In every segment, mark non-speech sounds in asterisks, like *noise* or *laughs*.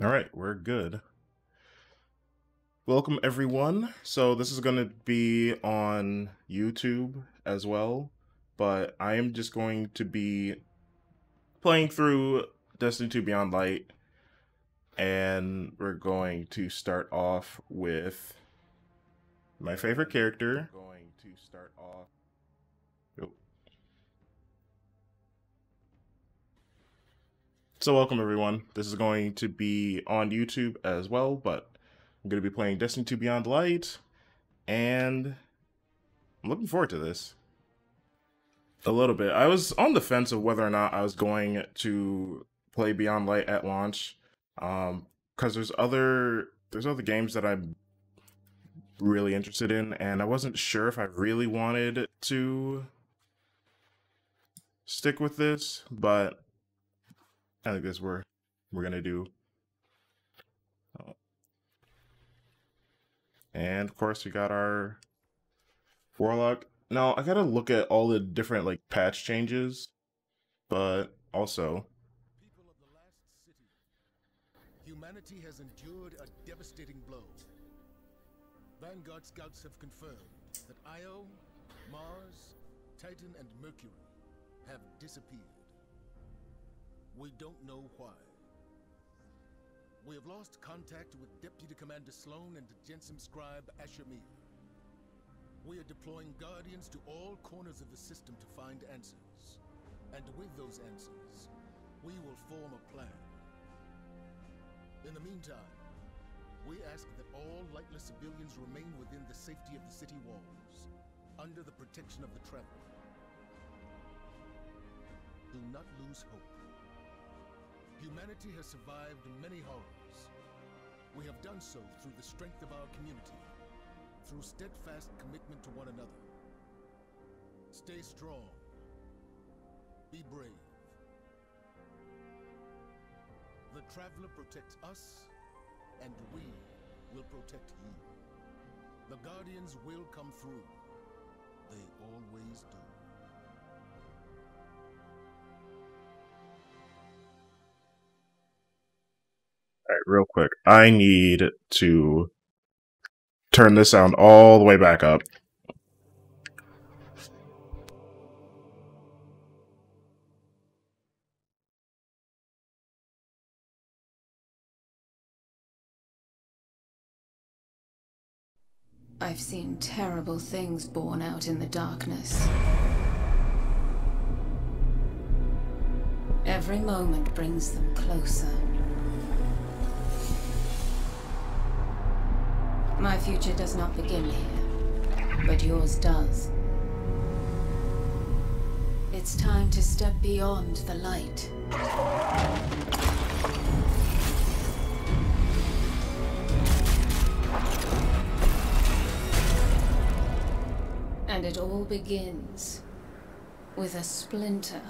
All right, we're good. Welcome, everyone. So, this is going to be on YouTube as well, but I am just going to be playing through Destiny 2 Beyond Light, and we're going to start off with my favorite character. Going to start off. So, welcome everyone. This is going to be on YouTube as well, but I'm going to be playing Destiny 2 Beyond Light, and I'm looking forward to this. A little bit. I was on the fence of whether or not I was going to play Beyond Light at launch, um, because there's other there's other games that I'm really interested in, and I wasn't sure if I really wanted to stick with this, but I think this we're we're gonna do. Oh. And of course, we got our warlock. Now I gotta look at all the different like patch changes, but also People of the last city, humanity has endured a devastating blow. Vanguard scouts have confirmed that Io, Mars, Titan, and Mercury have disappeared. We don't know why. We have lost contact with Deputy Commander Sloan and Jensen Scribe Asher Mir. We are deploying Guardians to all corners of the system to find answers. And with those answers, we will form a plan. In the meantime, we ask that all lightless civilians remain within the safety of the city walls, under the protection of the Traveler. Do not lose hope. Humanity has survived many horrors. We have done so through the strength of our community, through steadfast commitment to one another. Stay strong. Be brave. The Traveler protects us, and we will protect you. The Guardians will come through. They always do. All right, real quick. I need to turn this sound all the way back up. I've seen terrible things born out in the darkness. Every moment brings them closer. My future does not begin here, but yours does. It's time to step beyond the light. And it all begins with a splinter.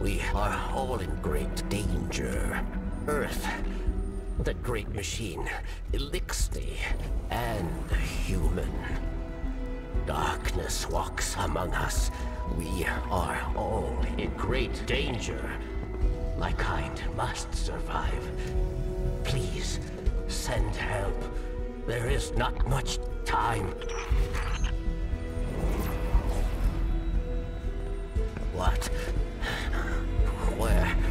We are all in great danger. Earth, the great machine, Eliksni, and the human. Darkness walks among us. We are all in great danger. My kind must survive. Please, send help. There is not much time. What? Where?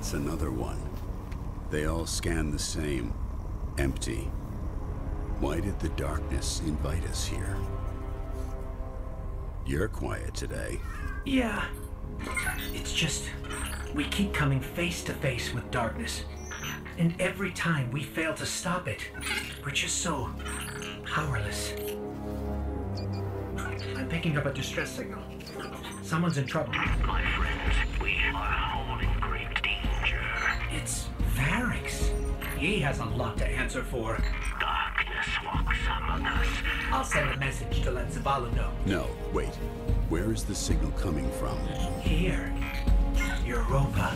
That's another one. They all scan the same. Empty. Why did the darkness invite us here? You're quiet today. Yeah. It's just, we keep coming face to face with darkness. And every time we fail to stop it, we're just so powerless. I'm picking up a distress signal. Someone's in trouble. My friends, we are He has a lot to answer for. Darkness walks among us. I'll send a message to let Zavala know. No, wait. Where is the signal coming from? Here, Europa.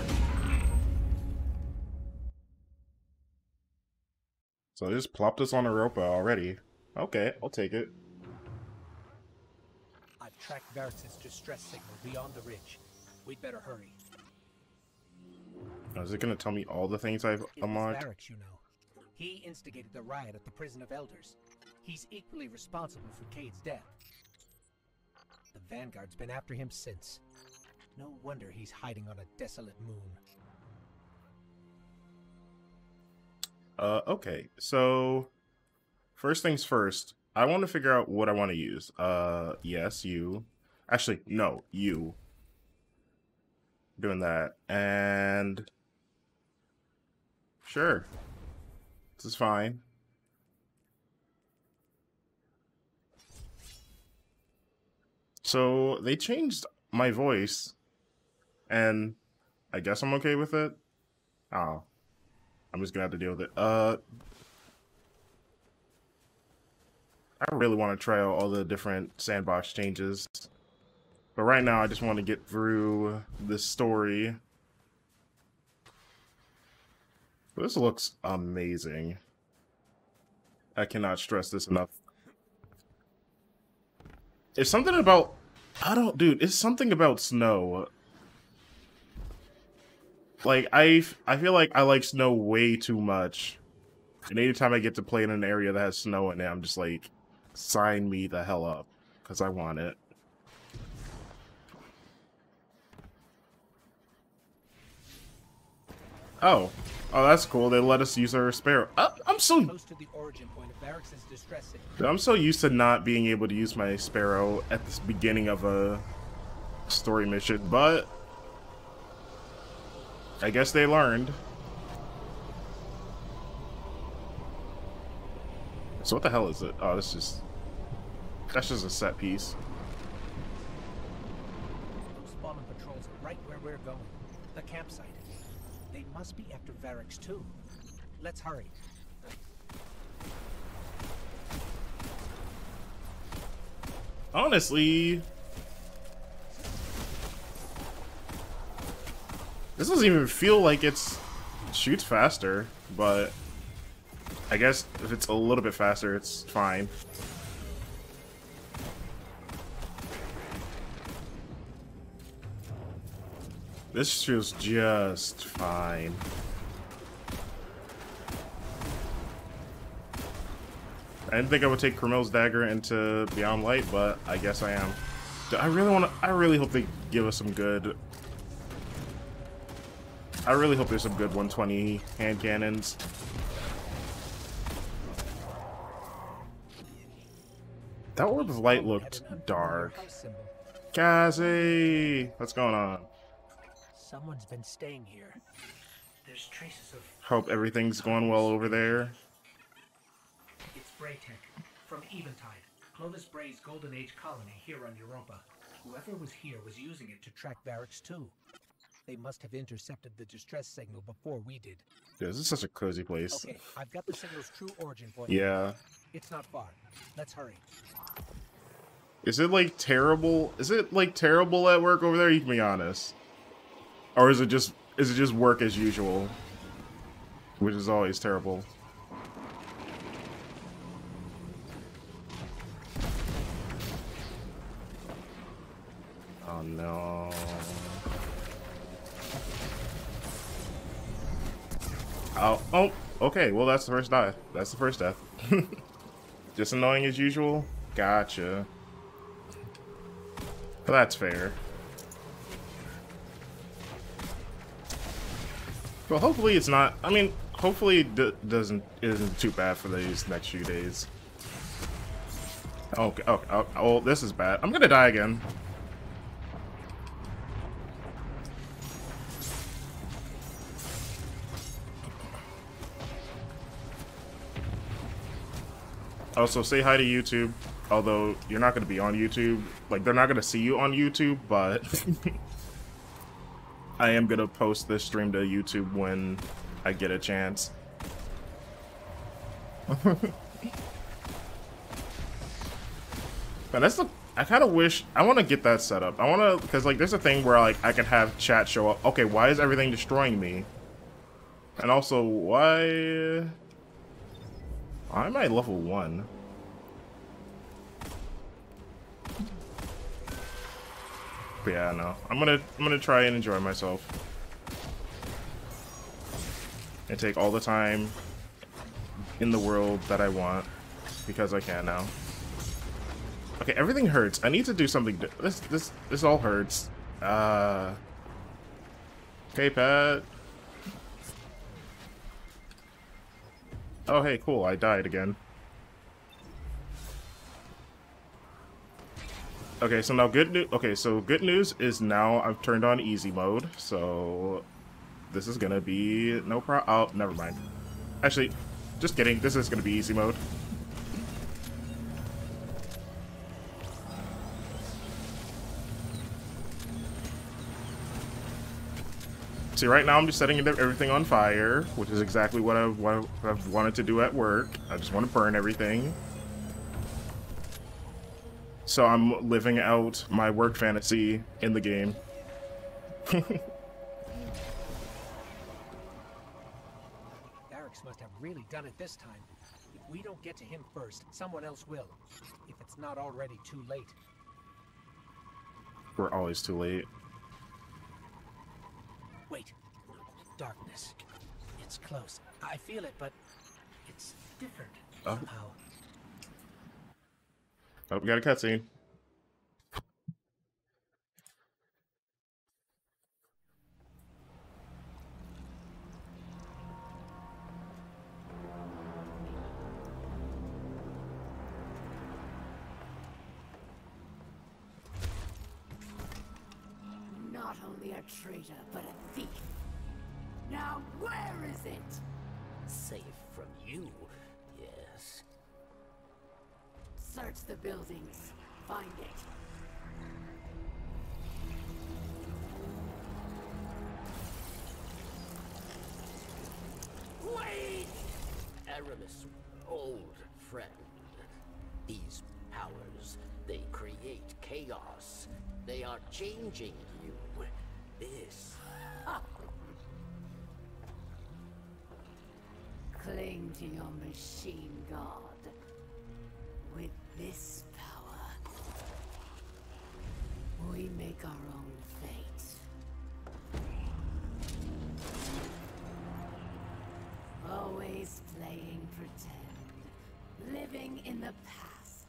So they just plopped us on Europa already. Okay, I'll take it. I've tracked Variks's distress signal beyond the ridge. We'd better hurry. Now, is it gonna tell me all the things I've unlocked? Variks, you know. He instigated the riot at the Prison of Elders. He's equally responsible for Cayde's death. The Vanguard's been after him since. No wonder he's hiding on a desolate moon. Uh, okay. So, first things first, I want to figure out what I want to use. Uh, yes, you. Actually, no, you. Doing that. And. Sure. This is fine. So, they changed my voice. And I guess I'm okay with it. Oh. I'm just gonna have to deal with it. Uh, I really want to try out all the different sandbox changes, but right now I just want to get through this story. This looks amazing. I cannot stress this enough. It's something about I don't, dude. It's something about snow. Like I, I feel like I like snow way too much, and anytime I get to play in an area that has snow in it, I'm just like, sign me the hell up, because I want it. Oh, oh, that's cool. They let us use our sparrow. Uh, I'm so, Close to the origin point of Variks's distress signal. I'm so used to not being able to use my sparrow at the beginning of a story mission, but I guess they learned. So what the hell is it? Oh, this is that's just a set piece. Those fallen patrols are right where we're going. The campsite. They must be after Variks too. Let's hurry. Honestly, this doesn't even feel like it's shoots faster, but I guess if it's a little bit faster, it's fine. This feels just fine. I didn't think I would take Crimil's dagger into Beyond Light, but I guess I am. I really want to. I really hope they give us some good. I really hope there's some good 120 hand cannons. That orb of light looked dark. Cassie, what's going on? Someone's been staying here. There's traces of Hope everything's going well over there. It's Braytech from Eventide, Clovis Bray's Golden Age colony here on Europa. Whoever was here was using it to track Variks too. They must have intercepted the distress signal before we did. Dude, this is such a cozy place. Okay, I've got the signal's true origin point. Yeah. It's not far. Let's hurry. Is it like terrible? Is it like terrible at work over there? You can be honest. Or is it just is it just work as usual? Which is always terrible. Oh no. Oh, oh, okay. Well, that's the first die. That's the first death. *laughs* Just annoying as usual? Gotcha. That's fair. Well, hopefully it's not. I mean, hopefully it doesn't isn't too bad for these next few days. Okay, okay. Oh, oh, this is bad. I'm gonna die again. Also, say hi to YouTube. Although you're not to be on YouTube. Like, they're not to see you on YouTube, but *laughs* I am to post this stream to YouTube when I get a chance. Man, that's the... I kind of wish... I want to get that set up. I want to... Because, like, there's a thing where, like, I can have chat show up. Okay, why is everything destroying me? And also, why... Why am I level 1? But yeah, no. I'm gonna I'm gonna try and enjoy myself. And take all the time in the world that I want. Because I can now. Okay, everything hurts. I need to do something this this this all hurts. Uh Okay, Pat. Oh hey, cool, I died again. Okay, so now good news. Okay, so good news is now I've turned on easy mode, so this is gonna be no pro. Oh, never mind. Actually, just kidding. This is gonna be easy mode. See, right now I'm just setting everything on fire, which is exactly what I what I've wanted to do at work. I just want to burn everything. So I'm living out my work fantasy in the game. Variks must have really done it this time. If we don't get to him first, someone else will. If it's not already too late. We're always too late. Wait. Darkness. It's close. I feel it, but it's different oh. somehow. Oh, we got a cutscene. Not only a traitor, but a thief. Now where is it? Search the buildings. Find it. Wait! Eramis, old friend. These powers, they create chaos. They are changing you. This... *laughs* Cling to your machine god. This power, we make our own fate. Always playing pretend. Living in the past.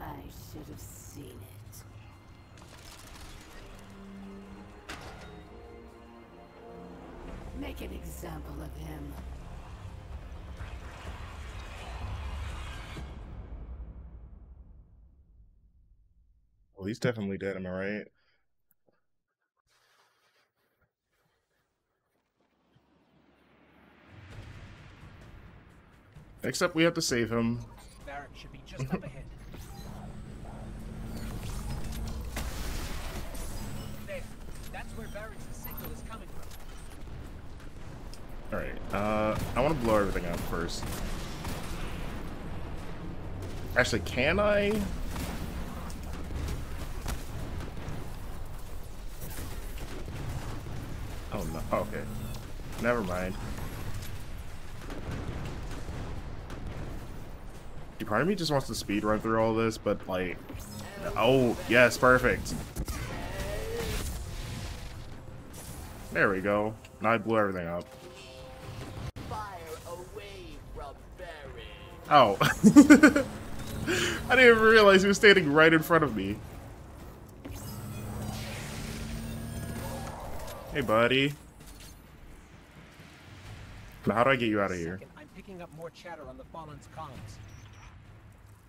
I should have seen it. Make an example of him. Well, he's definitely dead, am I right? Except we have to save him. Variks should be just up ahead. There. That's where Variks's signal is coming from. Alright, uh, I want to blow everything up first. Actually, can I? Oh no. *laughs* Okay. Never mind. Part of me just wants to speed run through all this, but like, oh yes, perfect. There we go. Now I blew everything up. Oh. *laughs* I didn't even realize he was standing right in front of me. Hey, buddy. Now, how do I get you out of here? Second, I'm picking up more chatter on the Fallen's comms.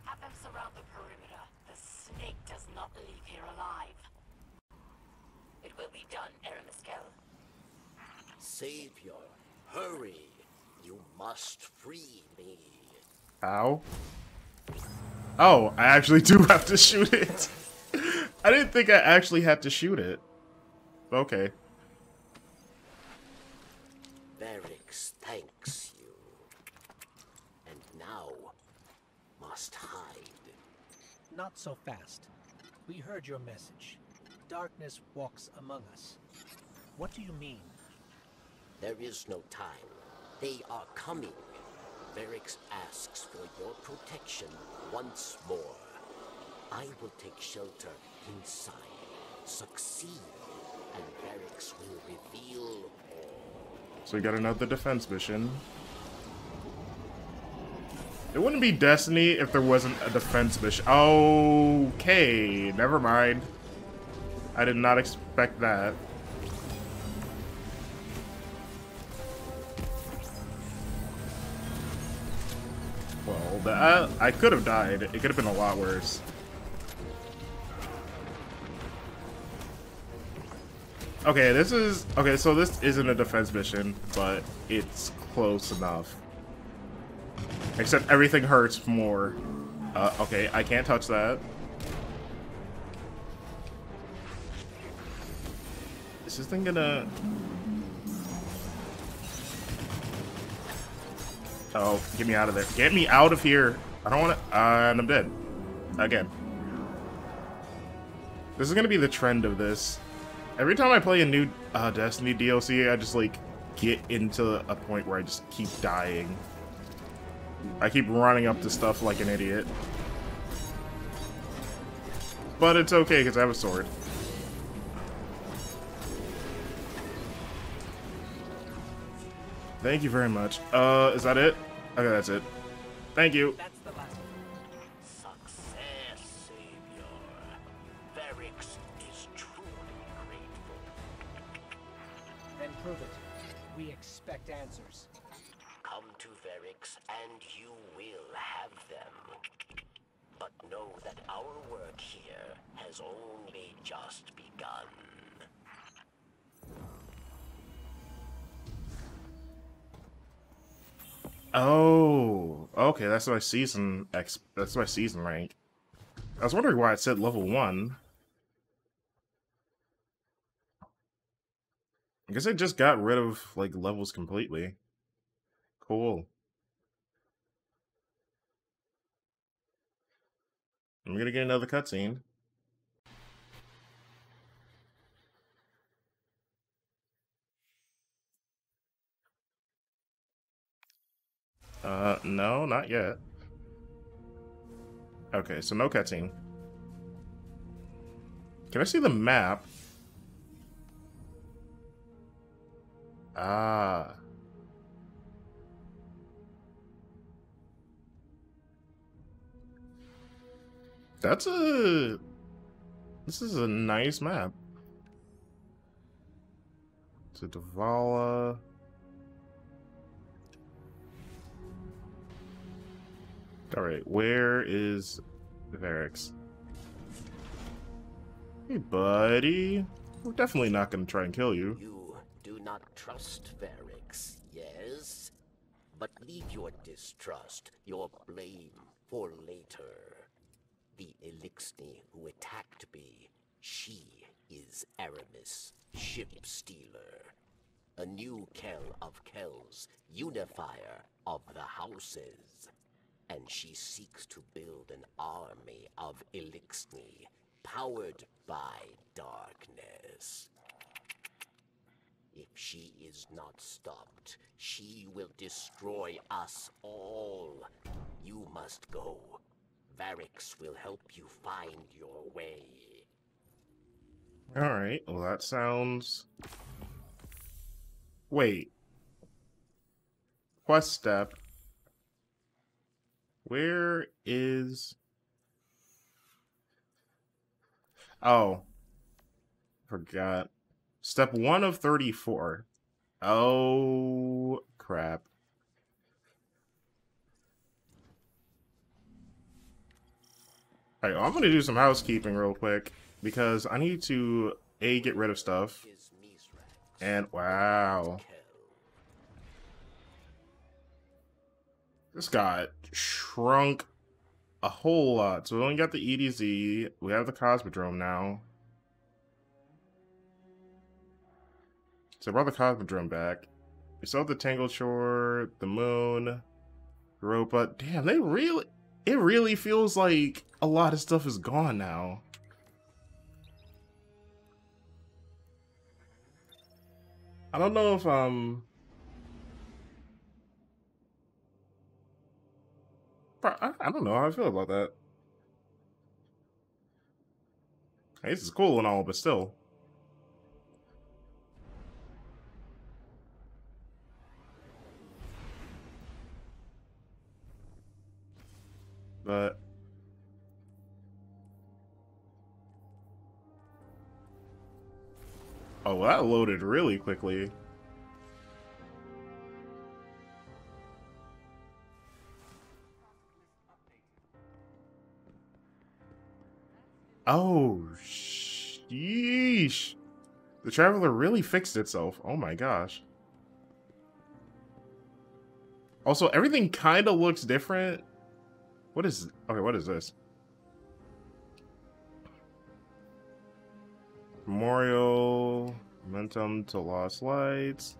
Have them surround the perimeter. The snake does not leave here alive. It will be done, Aramiskel. Savior, hurry! You must free me. How? Oh, I actually do have to shoot it. *laughs* I didn't think I actually had to shoot it. Okay. Variks thanks you. And now must hide. Not so fast. We heard your message. Darkness walks among us. What do you mean? There is no time. They are coming. Variks asks for your protection once more. I will take shelter inside. Succeed, and Variks will reveal all. So we got another defense mission. It wouldn't be Destiny if there wasn't a defense mission. Okay, never mind. I did not expect that. Well, that uh, I could have died. It could have been a lot worse. Okay, this is okay. So this isn't a defense mission, but it's close enough. Except everything hurts more. Uh, okay, I can't touch that. Is this thing gonna? Oh, get me out of there! Get me out of here! I don't want to. Uh, and I'm dead again. This is gonna be the trend of this. Every time I play a new uh, Destiny DLC, I just like get into a point where I just keep dying. I keep running up to stuff like an idiot. But it's okay because I have a sword. Thank you very much. Uh, is that it? Okay, that's it. Thank you. That's that's my season X. That's my season rank. I was wondering why it said level one. I guess I just got rid of like levels completely. Cool. I'm gonna get another cutscene. Uh, no, not yet. Okay, so no cutscene. Can I see the map? Ah. That's a... This is a nice map. To Davala. Alright, where is Variks? Hey, buddy. We're definitely not going to try and kill you. You do not trust Variks, yes? But leave your distrust, your blame, for later. The Eliksni who attacked me, she is Eramis, ship stealer. A new Kell of Kells, unifier of the houses. And she seeks to build an army of Eliksni, powered by darkness. If she is not stopped, she will destroy us all. You must go. Variks will help you find your way. Alright, well that sounds... Wait. Quest step. Where is... Oh. Forgot. Step 1 of 34. Oh, crap. Alright, I'm gonna do some housekeeping real quick because I need to A get rid of stuff. And wow. This got shrunk a whole lot. So we only got the EDZ. We have the Cosmodrome now. So I brought the Cosmodrome back. We have the Tangled Shore, the Moon, Europa. Damn, they really... It really feels like a lot of stuff is gone now. I don't know if um I, I don't know how I feel about that. Hey, this is cool and all, but still. But Oh, that loaded really quickly. Oh, sheesh. The Traveler really fixed itself. Oh my gosh. Also, everything kind of looks different. What is... Okay, what is this? Memorial... Momentum to Lost Lights.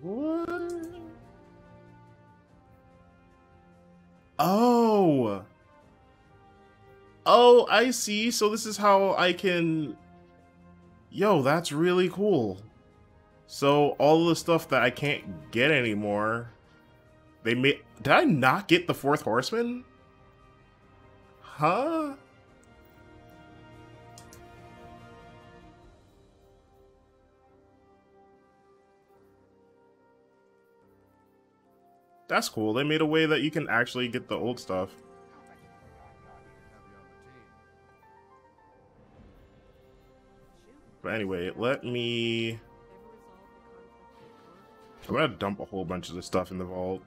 What? Oh. Oh, I see. So this is how I can... Yo, that's really cool. So all the stuff that I can't get anymore, they made... Did I not get the fourth horseman? Huh? That's cool. They made a way that you can actually get the old stuff. But anyway, let me... I'm gonna dump a whole bunch of this stuff in the vault.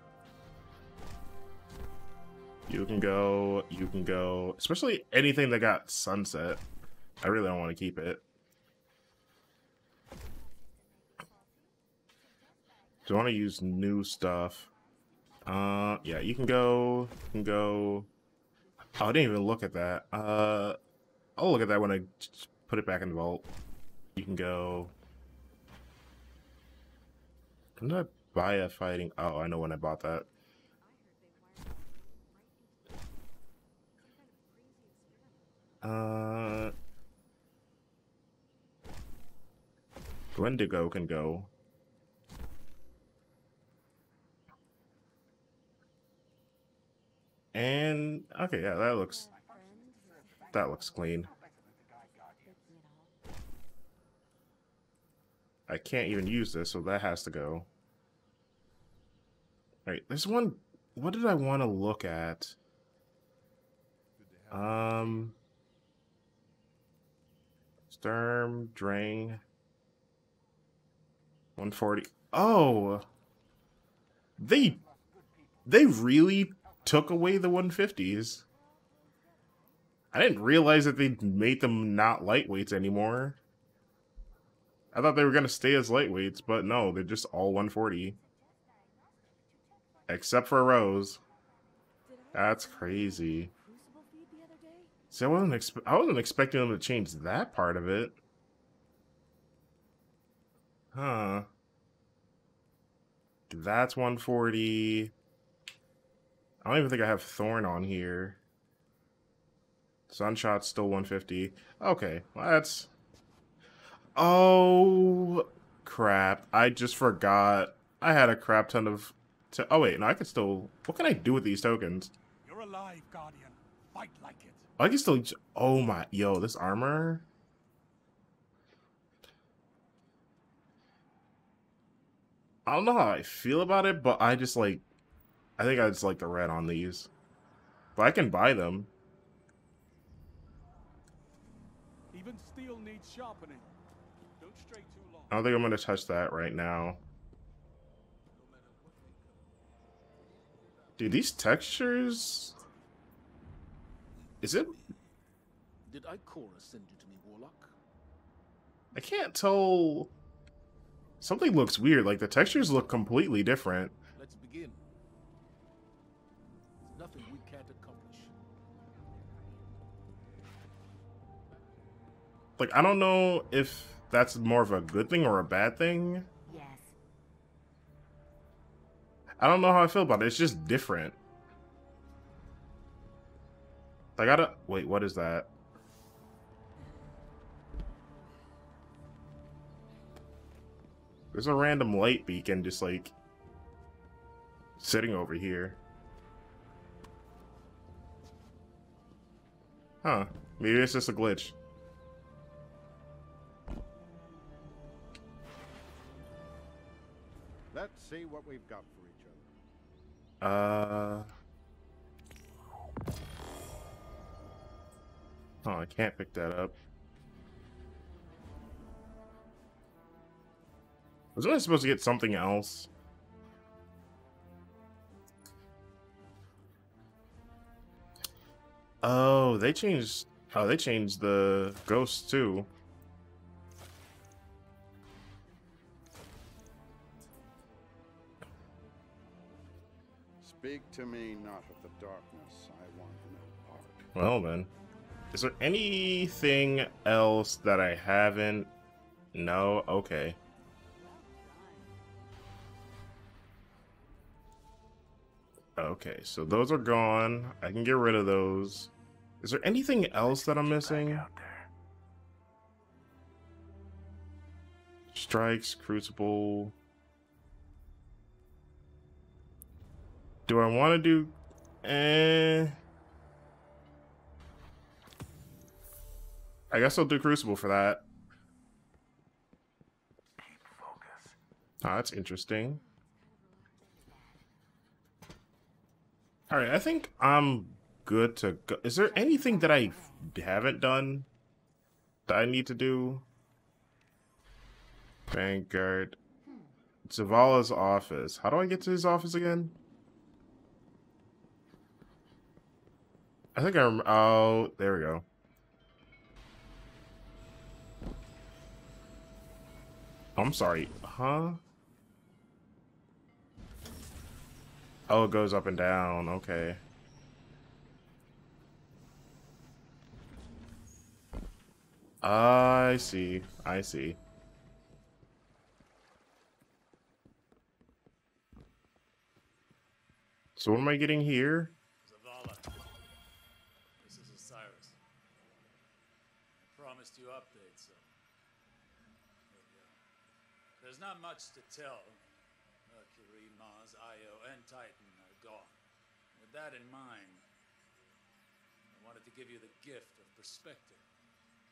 You can go, you can go, especially anything that got sunset. I really don't want to keep it. Do I want to use new stuff? Uh, yeah, you can go, you can go. Oh, I didn't even look at that. Uh, I'll look at that when I put it back in the vault. You can go. I'm not buy a fighting. Oh, I know when I bought that. Uh, Wendigo can go. And okay, yeah, that looks that looks clean. I can't even use this, so that has to go. Alright, there's one what did I want to look at? Um Sturm, Drang. 140. Oh! They they really took away the 150s. I didn't realize that they made them not lightweights anymore. I thought they were going to stay as lightweights, but no, they're just all 140. Except for Rose. That's crazy. See, I wasn't I wasn't expecting them to change that part of it. Huh. That's 140. I don't even think I have Thorn on here. Sunshot's still 150. Okay, well that's... Oh, crap. I just forgot. I had a crap ton of... oh, wait, no, I can still... What can I do with these tokens? You're alive, Guardian. Fight like it. Oh, I can still... Oh, my... Yo, this armor... I don't know how I feel about it, but I just, like, I think I just like the red on these. But I can buy them. Even steel steel needs sharpening. Don't stray too long. I don't think I'm gonna touch that right now. Dude, these textures... Is it... Did Ikora send you to me, Warlock? I can't tell... Something looks weird, like the textures look completely different. Like, I don't know if that's more of a good thing or a bad thing. Yes. I don't know how I feel about it. It's just different. I gotta... Wait, what is that? There's a random light beacon just, like, sitting over here. Huh. Maybe it's just a glitch. See what we've got for each other. Uh... Oh, I can't pick that up. Wasn't I supposed to get something else? Oh, they changed... Oh, they changed the ghost too. Speak to me not of the darkness. I want no part. Well then. Is there anything else that I haven't? No? Okay. Okay, so those are gone. I can get rid of those. Is there anything else that I'm missing? Strikes, Crucible. Do I want to do... Eh... I guess I'll do Crucible for that. Oh, that's interesting. Alright, I think I'm good to go. Is there anything that I haven't done that I need to do? Vanguard. Zavala's office. How do I get to his office again? I think I'm... Oh, there we go. Oh, I'm sorry. Huh? Oh, it goes up and down. Okay. I see. I see. So what am I getting here? There's not much to tell. Mercury, Mars, Io, and Titan are gone. With that in mind, I wanted to give you the gift of perspective.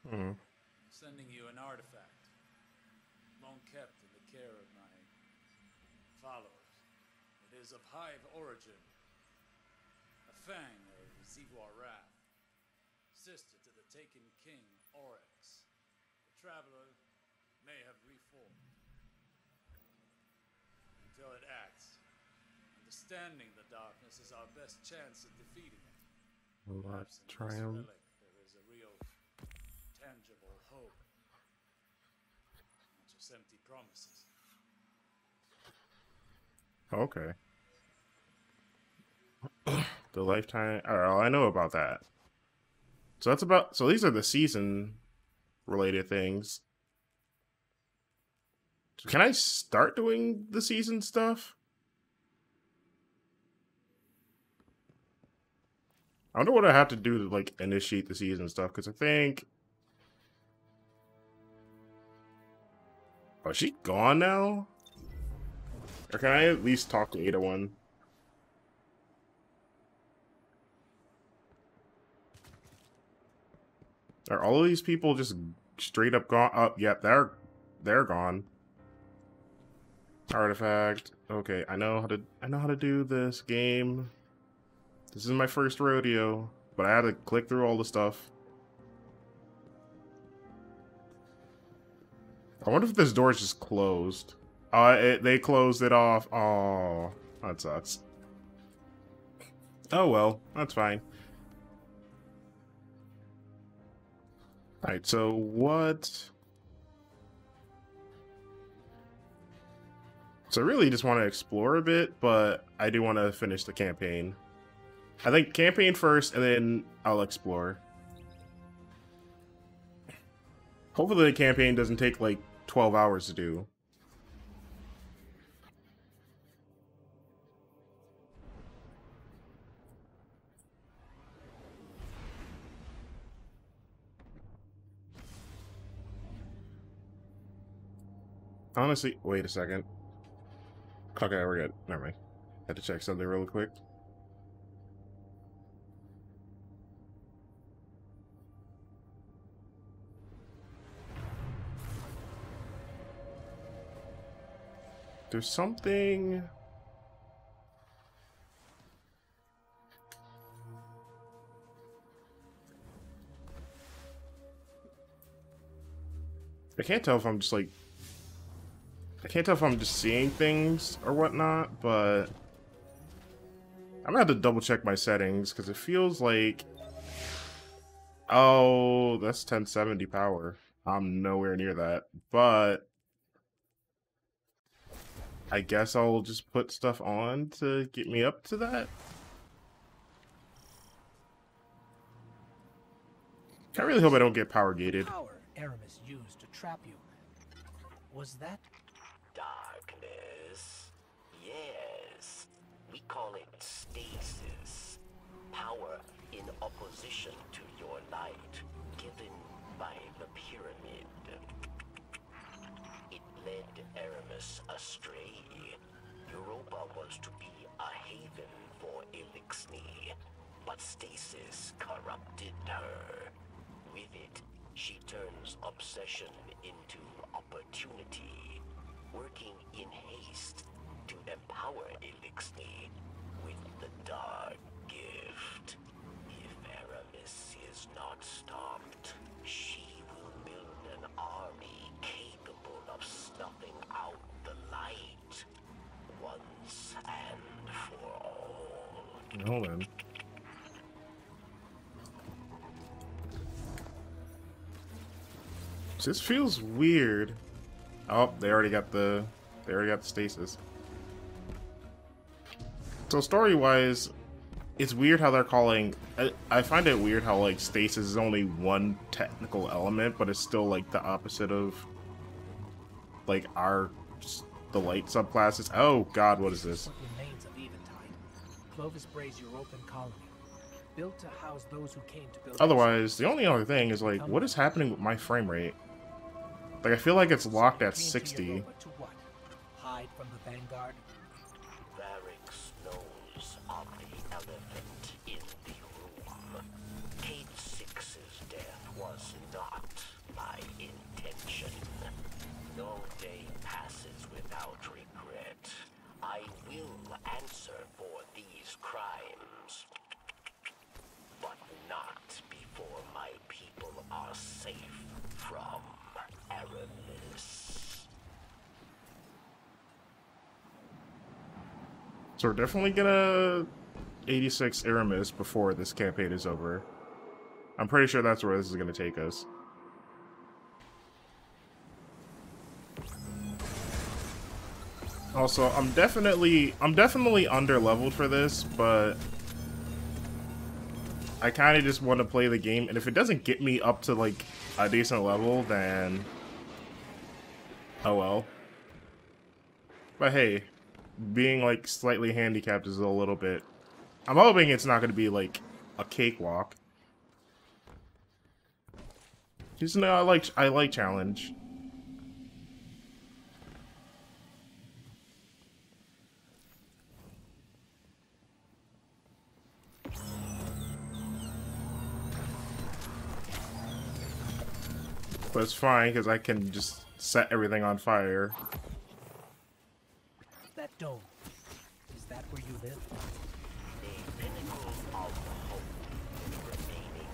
Hmm. I'm sending you an artifact, long kept in the care of my followers. It is of hive origin, a fang of Xivu Arath, sister to the taken king Oryx. The traveler may have reformed. Until it acts, understanding the darkness is our best chance at defeating it. Let's Perhaps in try this 'em. relic there is a real, tangible hope. Not just empty promises. Okay. *coughs* the lifetime. Oh, I know about that. So that's about. So these are the season related things. Can I start doing the season stuff? I wonder what I have to do to like initiate the season stuff because I think. Oh, is she gone now? Or can I at least talk to Ada One? Are all of these people just straight up gone? Up, yep, they're they're gone. Artifact. Okay, I know how to I know how to do this game. This is my first rodeo, but I had to click through all the stuff. I wonder if this door is just closed. Uh, it, they closed it off. Oh, that sucks. Oh well, that's fine. Alright, so what... So I really just want to explore a bit, but I do want to finish the campaign. I think campaign first, and then I'll explore. Hopefully the campaign doesn't take like 12 hours to do. Honestly, wait a second. Okay, we're good. Never mind. Had to check something really quick. There's something... I can't tell if I'm just like I can't tell if I'm just seeing things or whatnot, but I'm gonna have to double check my settings because it feels like oh that's 1070 power. I'm nowhere near that, but I guess I'll just put stuff on to get me up to that. I really hope I don't get power gated. Power Eramis used to trap you. Was that Darkness. Yes. We call it stasis. Power in opposition to your light, given by the pyramid. Led Eramis astray. Europa was to be a haven for Eliksni, but stasis corrupted her. With it, she turns obsession into opportunity, working in haste to empower Eliksni with the Dark Gift. If Aramis is not stopped, she will build an army snuffing out the light once and for all. Hold on. This feels weird. Oh, they already got the they already got the stasis. So story wise, it's weird how they're calling I, I find it weird how like stasis is only one technical element, but it's still like the opposite of like our the light subclasses. Oh god, what is this? What remains of Eventide? Clovis Bray's European colony, built to house those who came to build. Otherwise, the only other thing is like, what is happening with my frame rate? Like, I feel like it's locked at 60. To what? Hide from the Vanguard? Variks knows of the elephant in the room. Cayde-6's death was not my intention. No day passes without regret. I will answer for these crimes. But not before my people are safe from Eramis. So we're definitely gonna 86 Eramis before this campaign is over. I'm pretty sure that's where this is gonna take us. Also, I'm definitely I'm definitely under leveled for this, but I kind of just want to play the game, and if it doesn't get me up to like a decent level, then oh well. But hey, being like slightly handicapped is a little bit. I'm hoping it's not going to be like a cakewalk. Just know I like I like challenge. But it's fine because I can just set everything on fire. That dome. Is that where you live? The pinnacle of hope remaining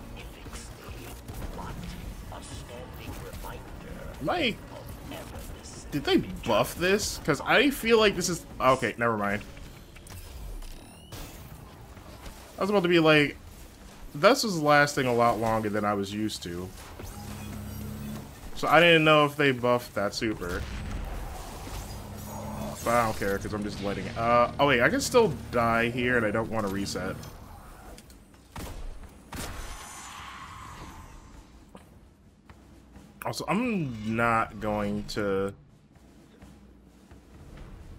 a standing reminder of Did they buff this? Because I feel like this is... Okay, never mind. I was about to be like... This was lasting a lot longer than I was used to. So I didn't know if they buffed that super. I don't care, because I'm just letting it... Uh, oh wait, I can still die here, and I don't want to reset. Also, I'm not going to...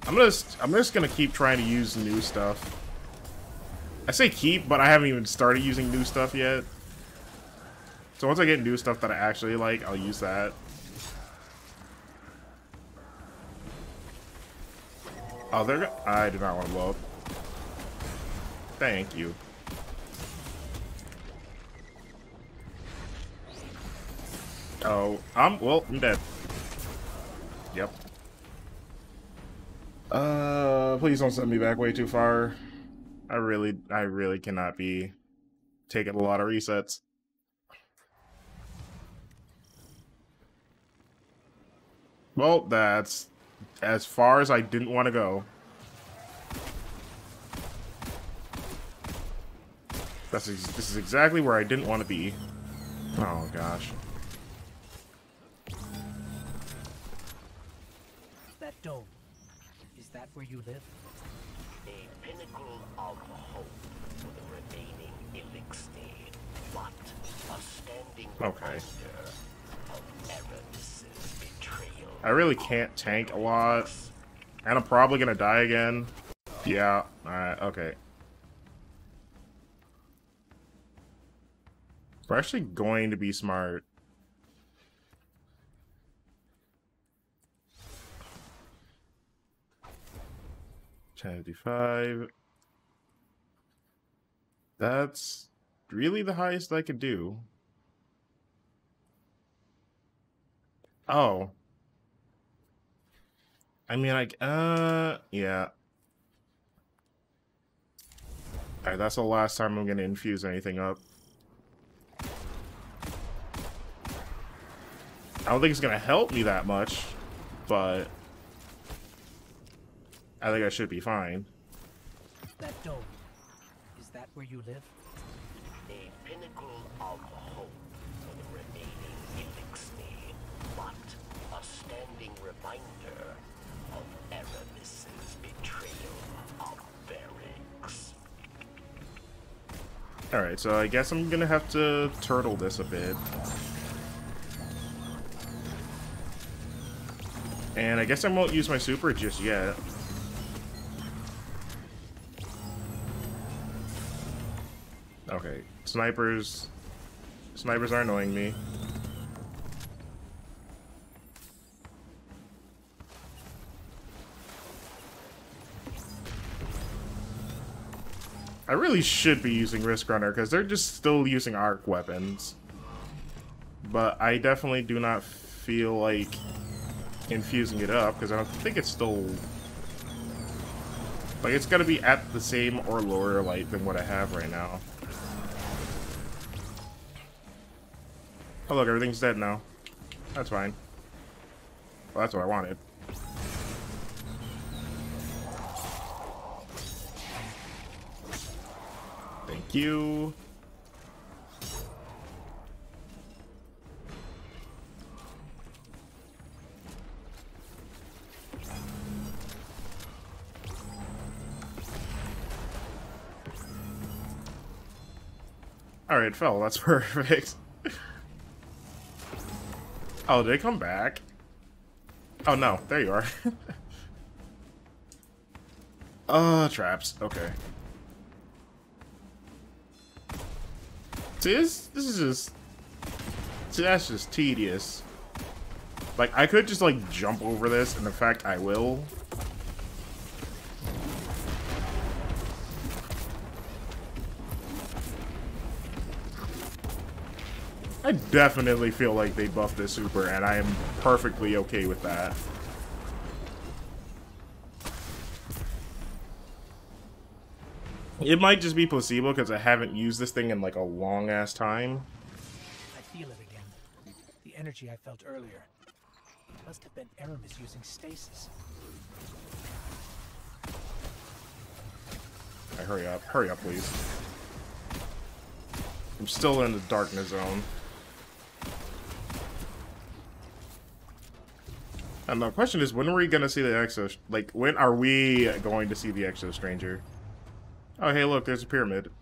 I'm just, I'm just gonna keep trying to use new stuff. I say keep, but I haven't even started using new stuff yet. So once I get new stuff that I actually like, I'll use that. Oh, they're I do not want to blow up. Thank you. Oh, I'm, well, I'm dead. Yep. Uh, please don't send me back way too far. I really, I really cannot be taking a lot of resets. Well, that's as far as I didn't want to go. That's this is exactly where I didn't want to be. Oh gosh. That dome. Is that where you live? A pinnacle of hope for the remaining Eliksni. What a standing Okay. of Eramis's betrayal. I really can't tank a lot. And I'm probably gonna die again. Yeah, alright, okay. We're actually going to be smart. Seventy-five. That's really the highest I could do. Oh. I mean, like, uh, yeah. Alright, that's the last time I'm gonna infuse anything up. I don't think it's gonna help me that much, but I think I should be fine. That dome. Is that where you live? Alright, so I guess I'm gonna have to turtle this a bit. And I guess I won't use my super just yet. Okay, snipers... Snipers are annoying me. I really should be using Risk Runner, because they're just still using arc weapons. But I definitely do not feel like infusing it up, because I don't think it's still... Like, it's gotta be at the same or lower light than what I have right now. Oh look, everything's dead now. That's fine. Well, that's what I wanted. You. Alright, fell. That's *laughs* perfect. oh, did they come back? Oh, no. There you are. *laughs* uh, traps. Okay. See, this, this is just... See, that's just tedious. Like, I could just, like, jump over this, and in fact, I will. I definitely feel like they buffed this super, and I am perfectly okay with that. It might just be placebo because I haven't used this thing in like a long ass time. I feel it again. The energy I felt earlier. Must have been Eramis using stasis. Right, hurry up. Hurry up, please. I'm still in the darkness zone. And the question is, when are we gonna see the Exo? Like, when are we going to see the Exo Stranger? Oh, hey, look, there's a pyramid.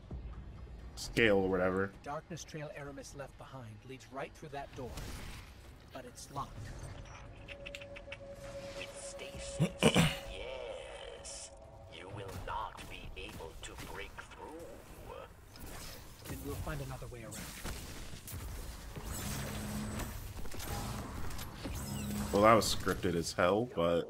Scale or whatever. Darkness trail Eramis left behind leads right through that door, but it's locked. Stasis. yes. You will not be able to break through. Then we'll find another way around. Well, that was scripted as hell, but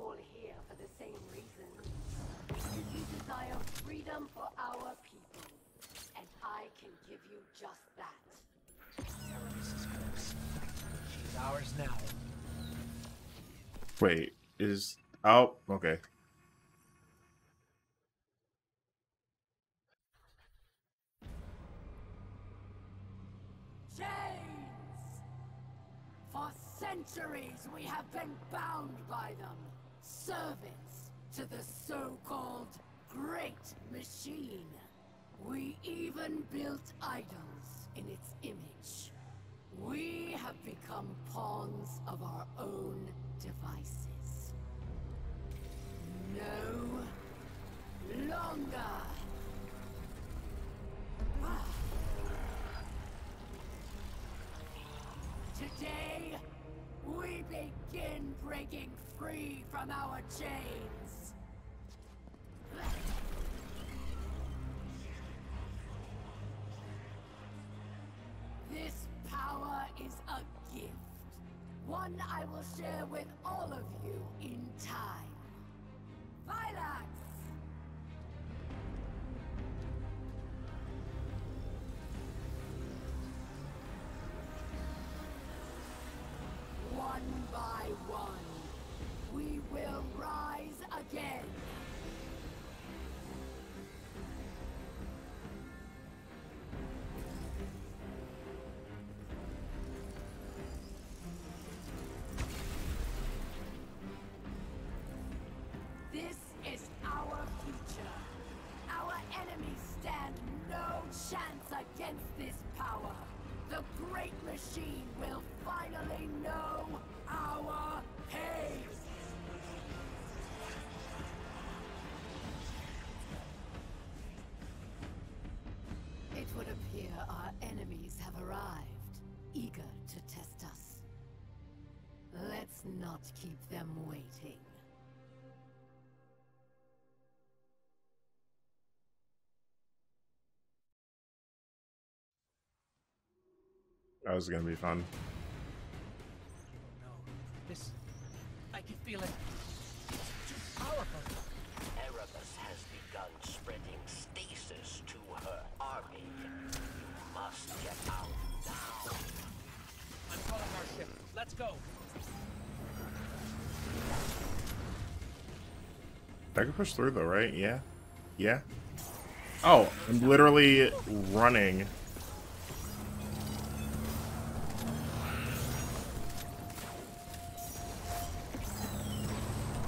wait, is oh okay. Chains! For centuries we have been bound by them. Servants to the so-called Great Machine. We even built idols in its image. We have become pawns of our own devices. No longer. Today, we begin breaking free from our chains. This power is a. One I will share with all of you in time. Vilax! Not keep them waiting. That was gonna be fun. No, this. I can feel it. Too powerful. Eramis has begun spreading stasis to her army. You must get out now. I'm calling our ship. Let's go. I can push through though, right? Yeah? Yeah? Oh, I'm literally running.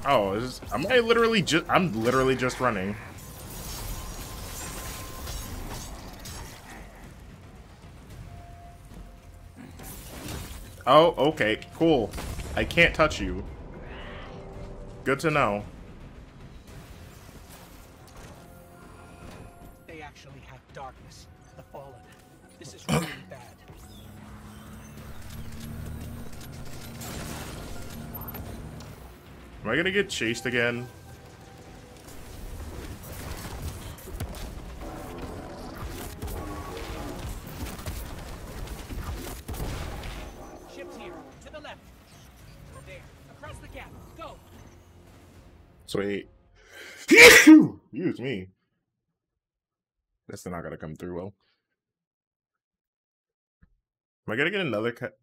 Oh, is am I literally just I'm literally just running. Oh, okay, cool. I can't touch you. Good to know. They actually have darkness. The Fallen. This is really *coughs* bad. Am I gonna get chased again? Sweet. Excuse me. That's not gonna come through well. Am I gonna get another cut?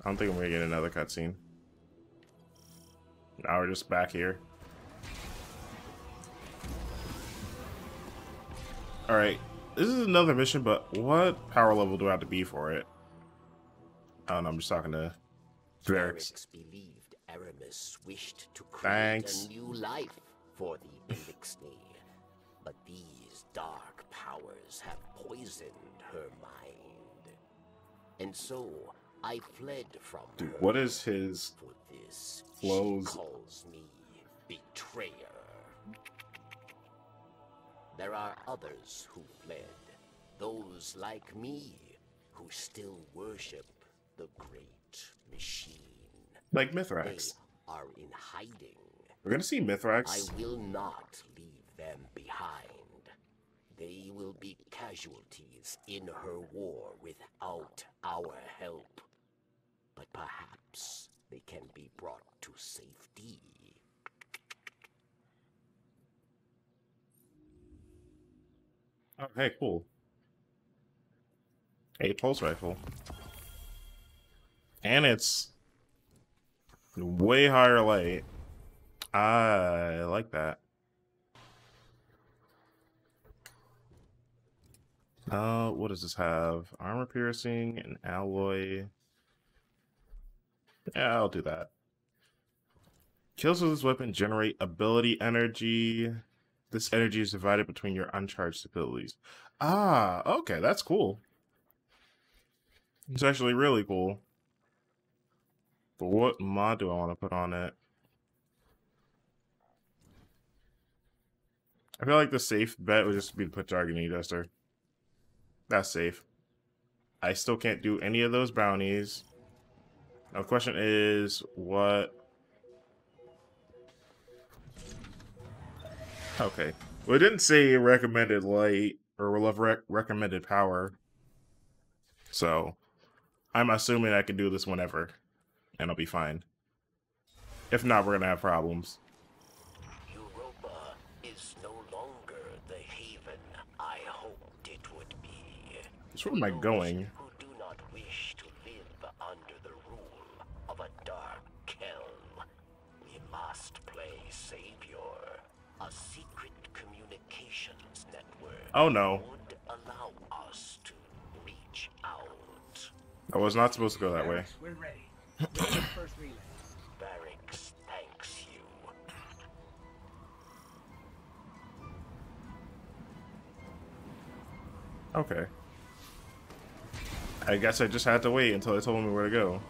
I don't think I'm gonna get another cutscene. Now we're just back here. Alright, this is another mission, but what power level do I have to be for it? I don't know, I'm just talking to Variks. believed Eramis wished to create Thanks. a new life for the Eliksni, but these dark powers have poisoned her mind. And so I fled from Dude, her. what is his For this, flows? she calls me betrayer. There are others who fled, those like me who still worship the great machine. Like Mithrax. They are in hiding. We're gonna see Mithrax. I will not leave them behind. They will be casualties in her war without our help. But perhaps they can be brought to safety. Oh, hey, cool. A pulse rifle. And it's way higher light. I like that. Uh, what does this have? Armor piercing and alloy. Yeah, I'll do that. Kills with this weapon generate ability energy. This energy is divided between your uncharged abilities. Ah, okay, that's cool. It's actually really cool. But what mod do I want to put on it? I feel like the safe bet would just be to put Jargony Duster. That's safe. I still can't do any of those bounties. Now, the question is, what Okay. Well, it didn't say recommended light or love rec- recommended power. So, I'm assuming I can do this whenever, and I'll be fine. If not, we're gonna have problems. Europa is no longer the haven I hoped it would be. Which way am I going? Who do not wish to live under the rule of a dark Kell. We must play savior. A secret communications network Oh no. allow us to reach out. I was not supposed to go that way. We're ready. First relay. Variks thanks you. Okay. I guess I just had to wait until they told me where to go.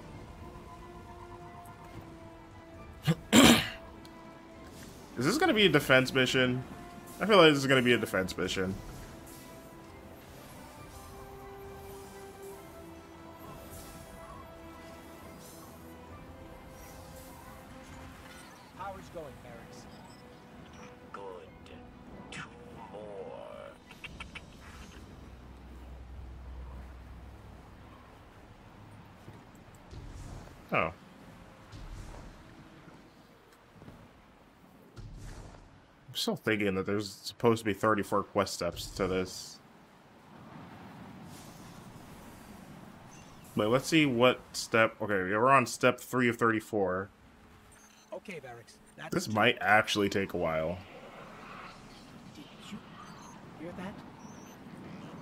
*clears throat* is this gonna be a defense mission? I feel like this is gonna be a defense mission. Still thinking that there's supposed to be 34 quest steps to this. But let's see what step. Okay, we're on step 3 of 34. Okay, Variks. This might actually take a while. Did you hear that?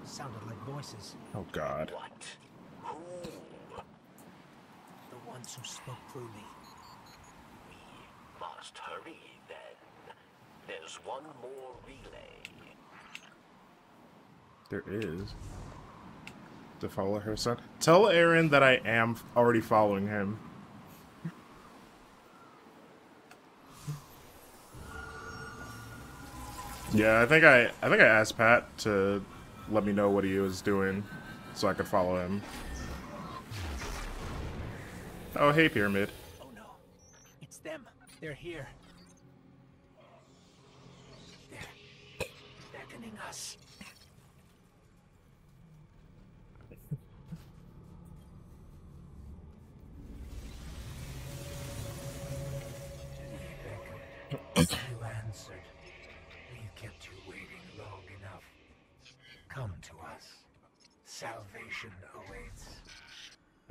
Sounded like voices. Oh god. What? Who? The ones who spoke through me. Must hurry then. There's one more relay. There is. To follow her son. Tell Aaron that I am already following him. Yeah, I think I I think I asked Pat to let me know what he was doing so I could follow him. Oh, hey Pyramid. Oh no. It's them. They're here.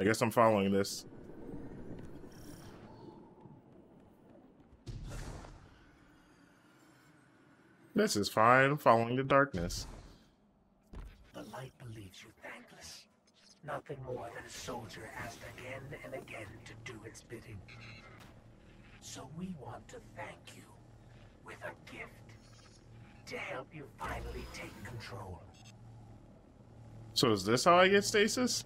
Guess I'm following this. This is fine. Following the darkness. The light believes you thankless. nothing more than a soldier asked again and again to do its bidding. So we want to thank you with a gift to help you finally take control. So is this how I get stasis?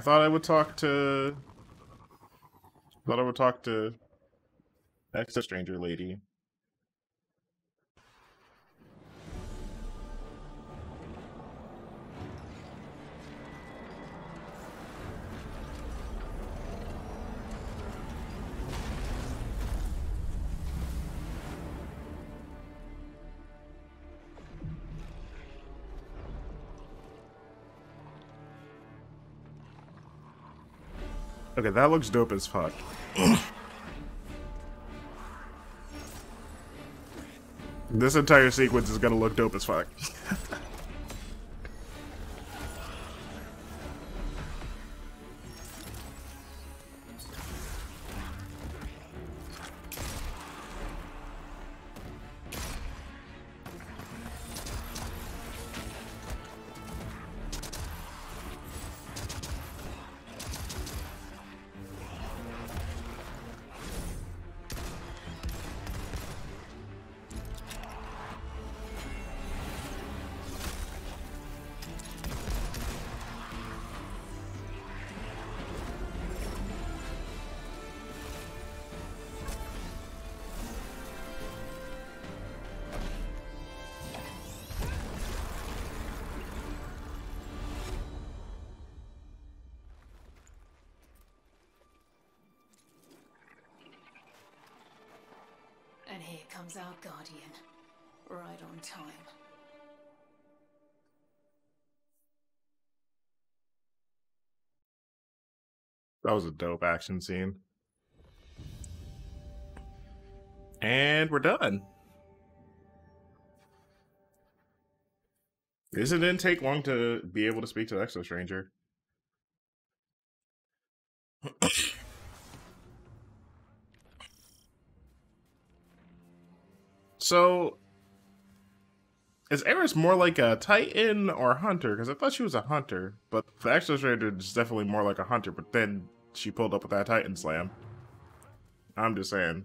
I thought I would talk to... I thought I would talk to... Extra stranger lady. Okay, that looks dope as fuck. *clears throat* this entire sequence is gonna look dope as fuck. *laughs* And here comes our guardian. Right on time. That was a dope action scene. And we're done. This it didn't take long to be able to speak to the Exo Stranger. So, is Eris more like a Titan or Hunter? Because I thought she was a Hunter, but the Exo Stranger is definitely more like a Hunter, but then she pulled up with that Titan Slam. I'm just saying.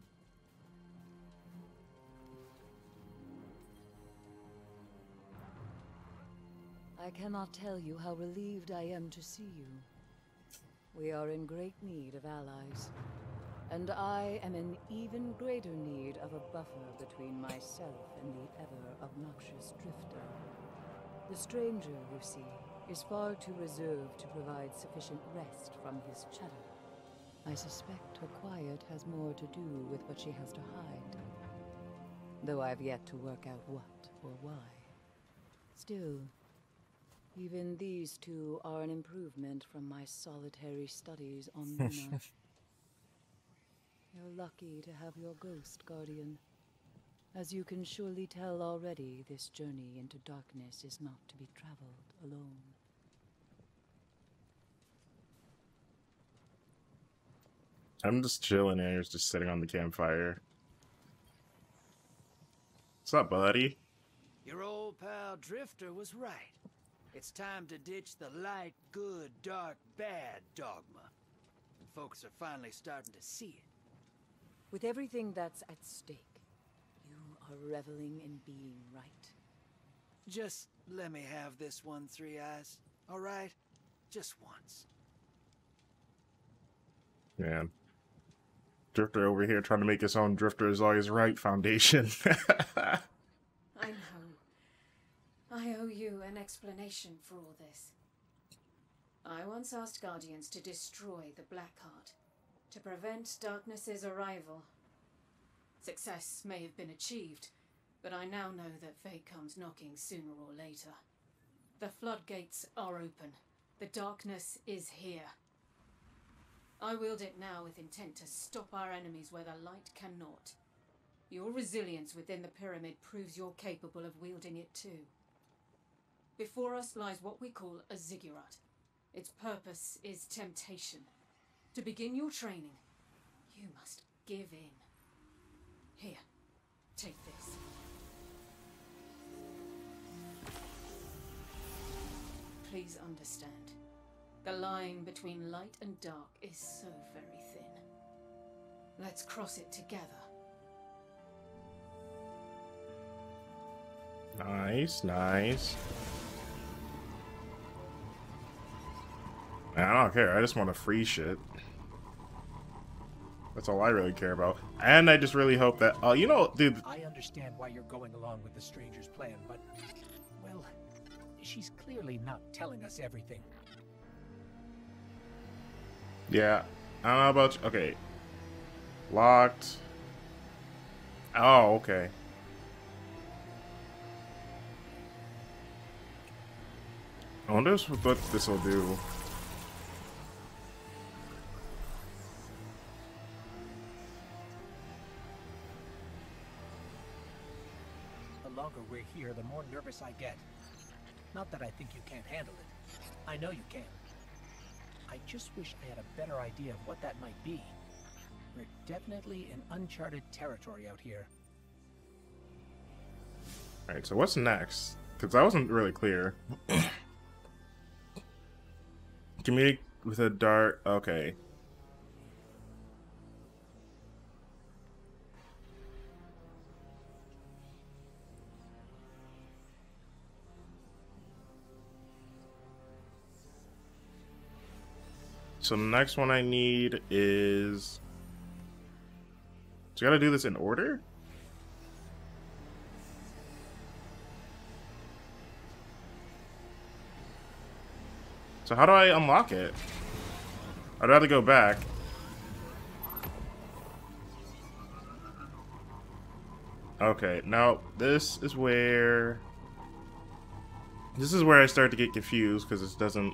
I cannot tell you how relieved I am to see you. We are in great need of allies. And I am in even greater need of a buffer between myself and the ever-obnoxious Drifter. The stranger, you see, is far too reserved to provide sufficient rest from his chatter. I suspect her quiet has more to do with what she has to hide. Though I've yet to work out what or why. Still, even these two are an improvement from my solitary studies on *laughs* Luna. You're lucky to have your ghost, Guardian. As you can surely tell already, this journey into darkness is not to be traveled alone. I'm just chilling here, just sitting on the campfire. What's up, buddy? Your old pal Drifter was right. It's time to ditch the light, good, dark, bad dogma. And folks are finally starting to see it. With everything that's at stake, you are reveling in being right. Just let me have this one, Three Eyes. All right? Just once. Man. Drifter over here trying to make his own Drifter is always right foundation. *laughs* I know. I owe you an explanation for all this. I once asked Guardians to destroy the Blackheart, to prevent Darkness's arrival. Success may have been achieved, but I now know that fate comes knocking sooner or later. The floodgates are open. The darkness is here. I wield it now with intent to stop our enemies where the light cannot. Your resilience within the pyramid proves you're capable of wielding it too. Before us lies what we call a ziggurat. Its purpose is temptation. To begin your training, you must give in. Here, take this. please understand. The line between light and dark is so very thin. Let's cross it together. Nice, nice. I don't care. I just want to free shit. That's all I really care about. And I just really hope that, uh, you know, dude. I understand why you're going along with the stranger's plan, but, well, she's clearly not telling us everything. Yeah, I don't know about you. Okay. Locked. Oh, okay. I wonder what this will do. Longer we're here, the more nervous I get. Not that I think you can't handle it. I know you can. I just wish I had a better idea of what that might be. We're definitely in uncharted territory out here. Alright, so what's next? Because I wasn't really clear. *coughs* Communicate with a dark... Okay. So the next one I need is... So I gotta do this in order? So how do I unlock it? I'd rather go back. Okay, now this is where... This is where I start to get confused because it doesn't...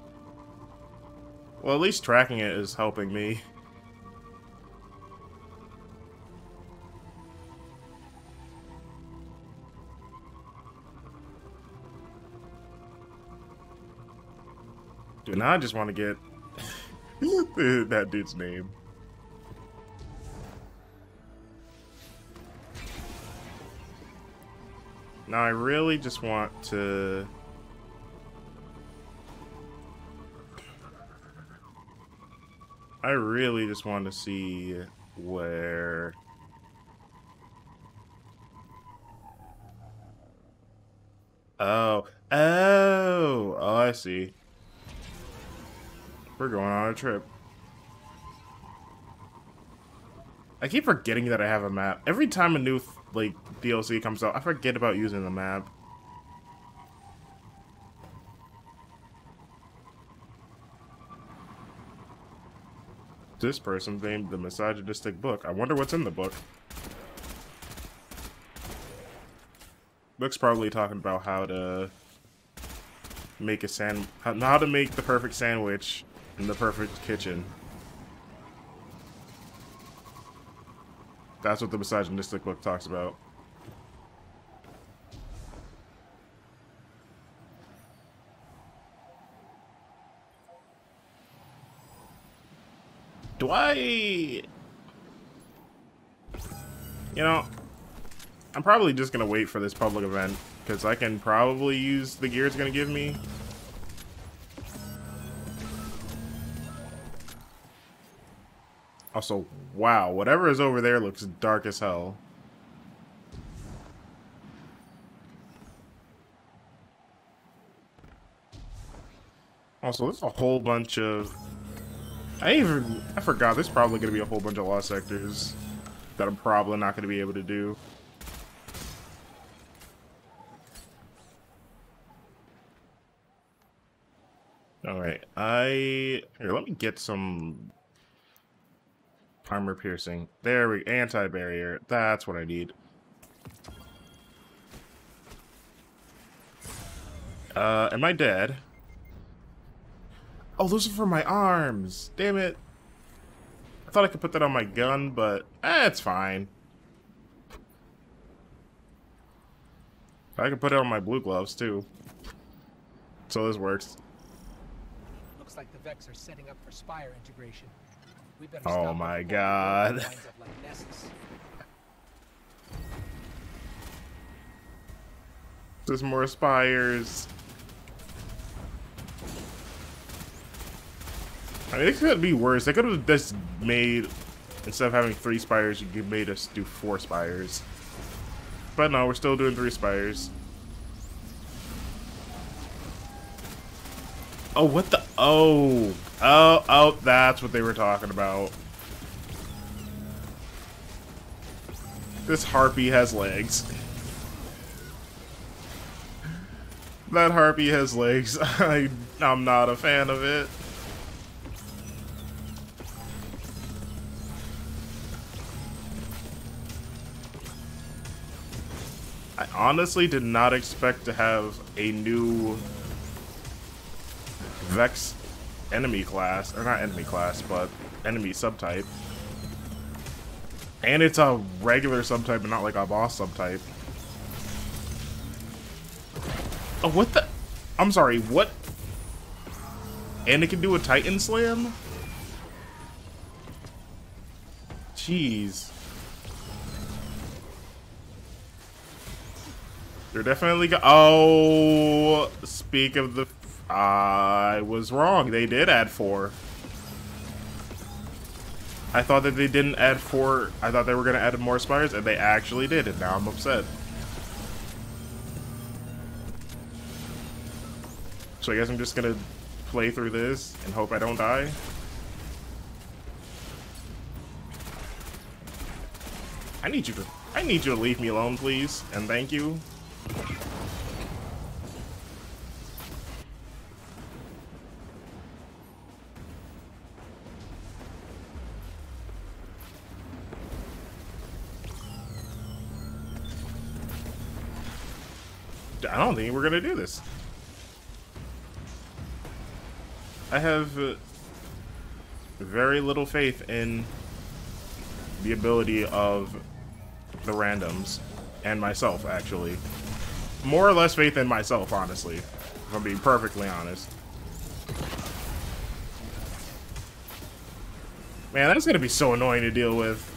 Well, at least tracking it is helping me. Dude, now I just want to get *laughs* that dude's name. Now I really just want to... I really just want to see where... Oh. Oh! Oh, I see. We're going on a trip. I keep forgetting that I have a map. Every time a new like DLC comes out, I forget about using the map. This person named the misogynistic book. I wonder what's in the book. Book's probably talking about how to make a sand how to make the perfect sandwich in the perfect kitchen. That's what the misogynistic book talks about. I... You know, I'm probably just to wait for this public event, because I can probably use the gear it's to give me. Also, wow, whatever is over there looks dark as hell. Also, there's a whole bunch of... I even... I forgot, there's probably going to be a whole bunch of lost sectors that I'm probably not going to be able to do. Alright, I... Here, let me get some Armor piercing. There we anti-barrier. That's what I need. Uh, am I dead? Oh, those are for my arms. Damn it. I thought I could put that on my gun, but eh, it's fine. I can put it on my blue gloves too. So this works. Looks like the Vex are setting up for Spire integration. We better Oh my them before the god. world winds up like There's more spires. I mean, it could be worse. They could have just made, instead of having three spires, you made us do four spires. But no, we're still doing three spires. Oh, what the? Oh. Oh, oh, that's what they were talking about. This harpy has legs. *laughs* That harpy has legs. *laughs* I, I'm not a fan of it. Honestly did not expect to have a new Vex enemy class, or not enemy class, but enemy subtype. And it's a regular subtype and not like a boss subtype. Oh, what the? I'm sorry, what? And it can do a Titan Slam? Jeez. They're definitely go- Oh, speak of the... I was wrong. They did add four. I thought that they didn't add four. I thought they were going to add more spires, and they actually did, and now I'm upset. So I guess I'm just gonna play through this and hope I don't die. I need you to I need you to leave me alone, please, and thank you. I don't think we're gonna do this. I have uh, very little faith in the ability of the randoms and myself, actually. More or less faith in myself, honestly, if I'm being perfectly honest. Man, that's gonna be so annoying to deal with.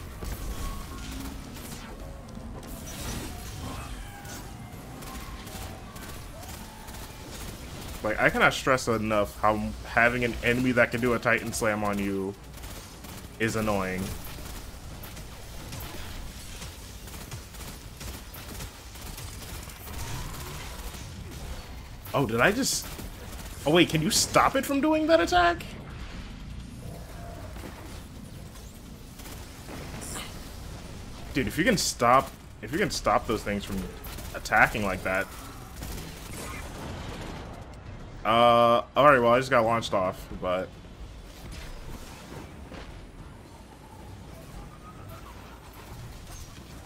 Like, I cannot stress enough how having an enemy that can do a Titan Slam on you is annoying. Oh, did I just... Oh, wait, can you stop it from doing that attack? Dude, if you can stop... If you can stop those things from attacking like that, uh, alright, well, I just got launched off, but...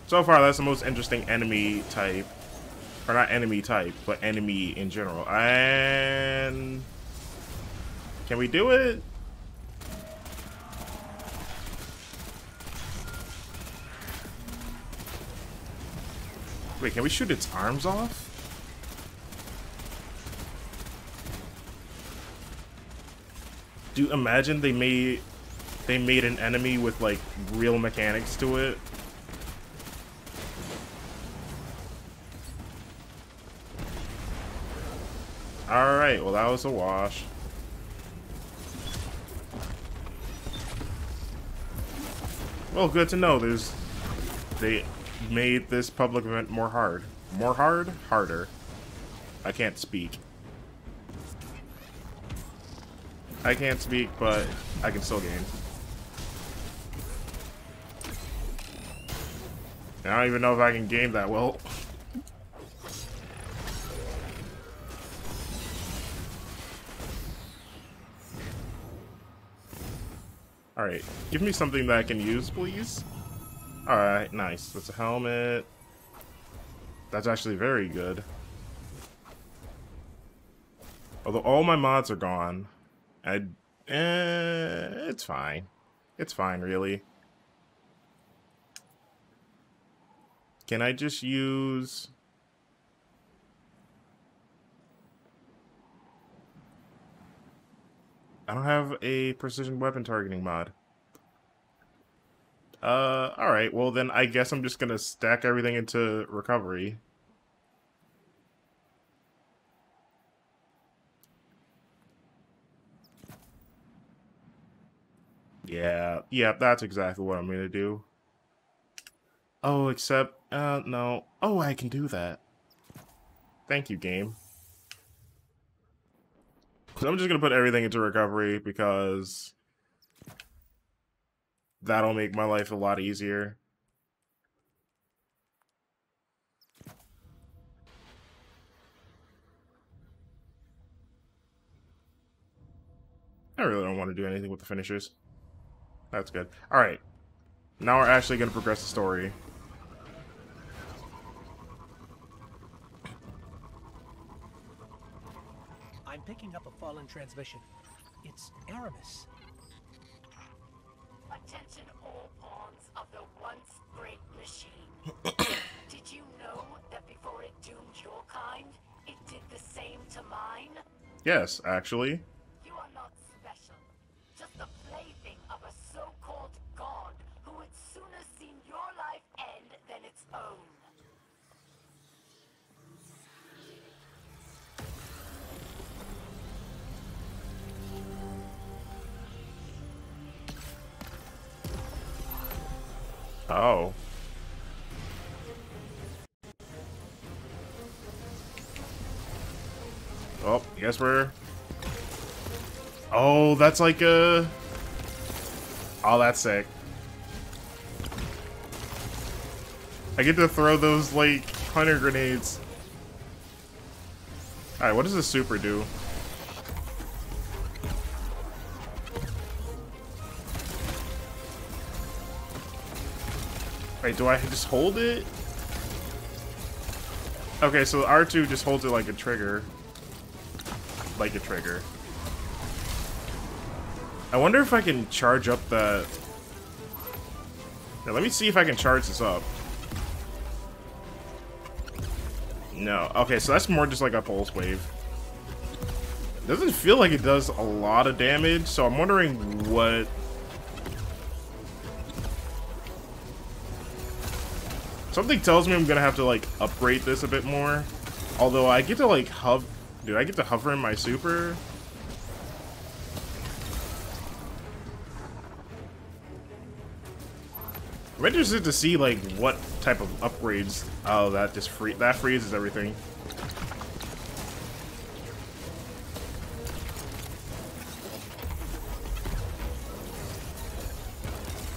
So far, that's the most interesting enemy type. Or not enemy type, but enemy in general. And... Can we do it? Wait, can we shoot its arms off? Do you imagine they made they made an enemy with like real mechanics to it? Well that was a wash. Well, good to know there's they made this public event more hard. More hard? Harder. I can't speak. I can't speak, but I can still game. I don't even know if I can game that well. *laughs* give me something that I can use, please. Alright, nice. That's a helmet. That's actually very good. Although all my mods are gone, I, eh, it's fine. It's fine, really. Can I just use... I don't have a precision weapon targeting mod. Uh, alright, well then I guess I'm just gonna stack everything into recovery. Yeah, yeah, that's exactly what I'm gonna do. Oh, except, uh, no. Oh, I can do that. Thank you, game. So I'm just gonna put everything into recovery because that'll make my life a lot easier. I really don't want to do anything with the finishers. That's good. Alright. Now we're actually going to progress the story. I'm picking up a fallen transmission. It's Eramis. Attention all pawns of the once great machine. *coughs* did you know that before it doomed your kind, it did the same to mine? Yes, actually. You are not special. Just the plaything of a so-called god who would sooner seen your life end than its own. Oh. Oh, guess we're... Oh, that's like a... Oh, that's sick. I get to throw those, like, hunter grenades. Alright, what does this super do? Wait, do I just hold it? Okay, so R2 just holds it like a trigger. Like a trigger. I wonder if I can charge up the... Yeah, let me see if I can charge this up. No. Okay, so that's more just like a pulse wave. Doesn't feel like it does a lot of damage, so I'm wondering what Something tells me I'm gonna have to like upgrade this a bit more. Although I get to like hover. Dude, I get to hover in my super. I'm interested to see like what type of upgrades. Oh, that just free that freezes everything.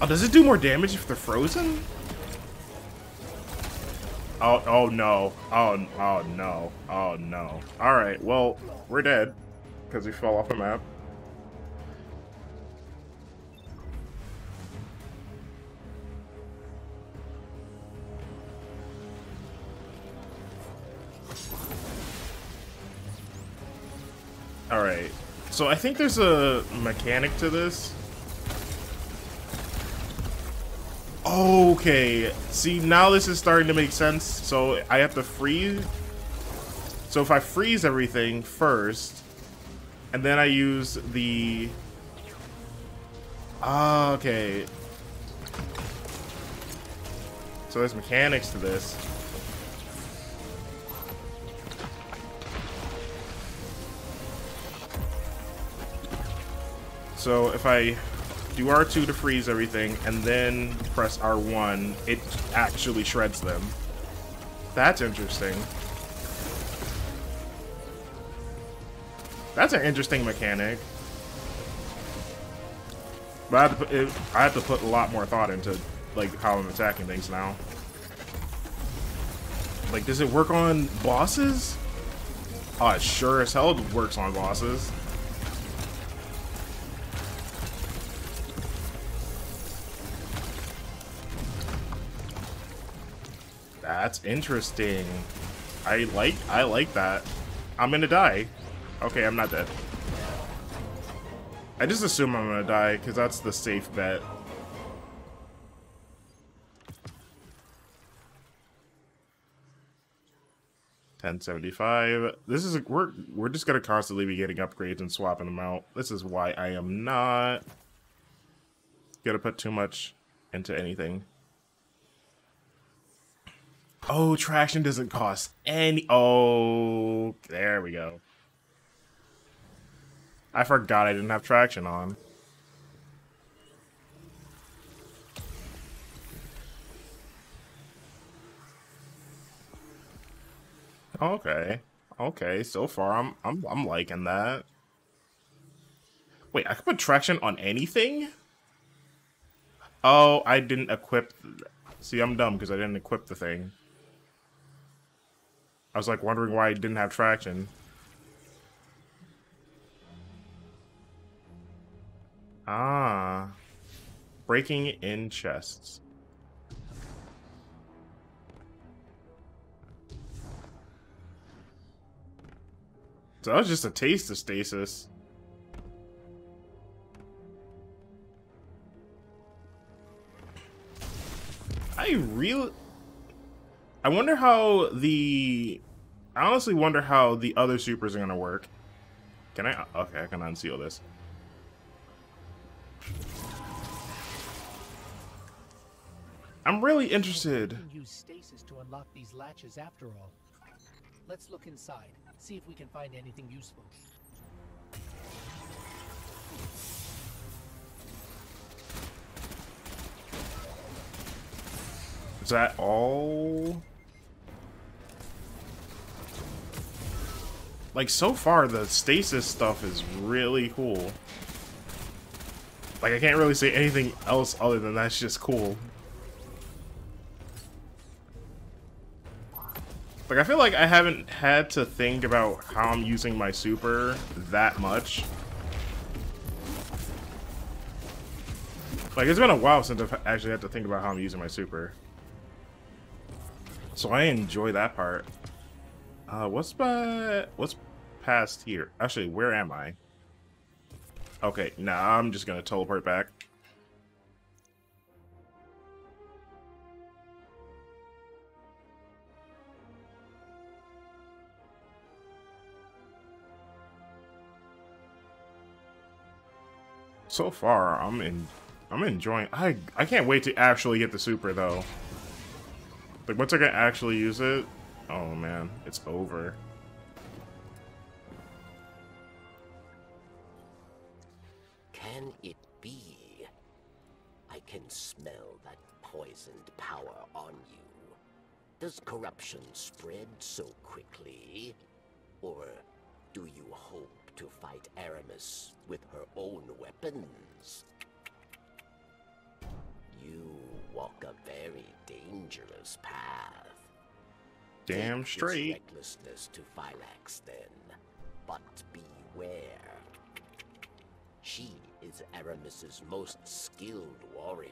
Oh, does it do more damage if they're frozen? Oh, oh no. Oh, oh no. Oh no. Alright, well, we're dead. Because we fell off the map. Alright. So I think there's a mechanic to this. Okay. See, now this is starting to make sense. So I have to freeze. So if I freeze everything first, and then I use the... Ah, okay. So there's mechanics to this. So if I do R2 to freeze everything, and then press R1, it actually shreds them. That's interesting. That's an interesting mechanic. But I have, to put, it, I have to put a lot more thought into like how I'm attacking things now. Like, does it work on bosses? Oh, it sure as hell it works on bosses. That's interesting. I like I like that. I'm gonna die. Okay, I'm not dead. I just assume I'm gonna die, because that's the safe bet. Ten seventy five. This is we're we're just gonna constantly be getting upgrades and swapping them out. This is why I am not gonna put too much into anything. Oh, traction doesn't cost any. Oh, there we go. I forgot I didn't have traction on. Okay. Okay, so far I'm I'm I'm liking that. Wait, I can put traction on anything? Oh, I didn't equip See, I'm dumb because I didn't equip the thing. I was like wondering why I didn't have traction. Ah. Breaking in chests. So that was just a taste of stasis. I really... I wonder how the... I honestly wonder how the other supers are going to work. Can I... Okay, I can unseal this. I'm really interested. Use stasis to unlock these latches after all. Let's look inside, see if we can find anything useful. Is that all? Like, so far, the stasis stuff is really cool. Like, I can't really say anything else other than that's just cool. Like, I feel like I haven't had to think about how I'm using my super that much. Like, it's been a while since I've actually had to think about how I'm using my super. So I enjoy that part. Uh, what's by, what's past here? Actually, where am I? Okay, nah, I'm just gonna teleport back. So far, I'm in. I'm enjoying. I I can't wait to actually get the super though. Like once I can actually use it, oh man, it's over. Can it be? I can smell that poisoned power on you. Does corruption spread so quickly? Or do you hope to fight Eramis with her own weapons? You walk a very dangerous path. Damn straight. Recklessness to Phylaks then, but beware. She is Eramis's most skilled warrior.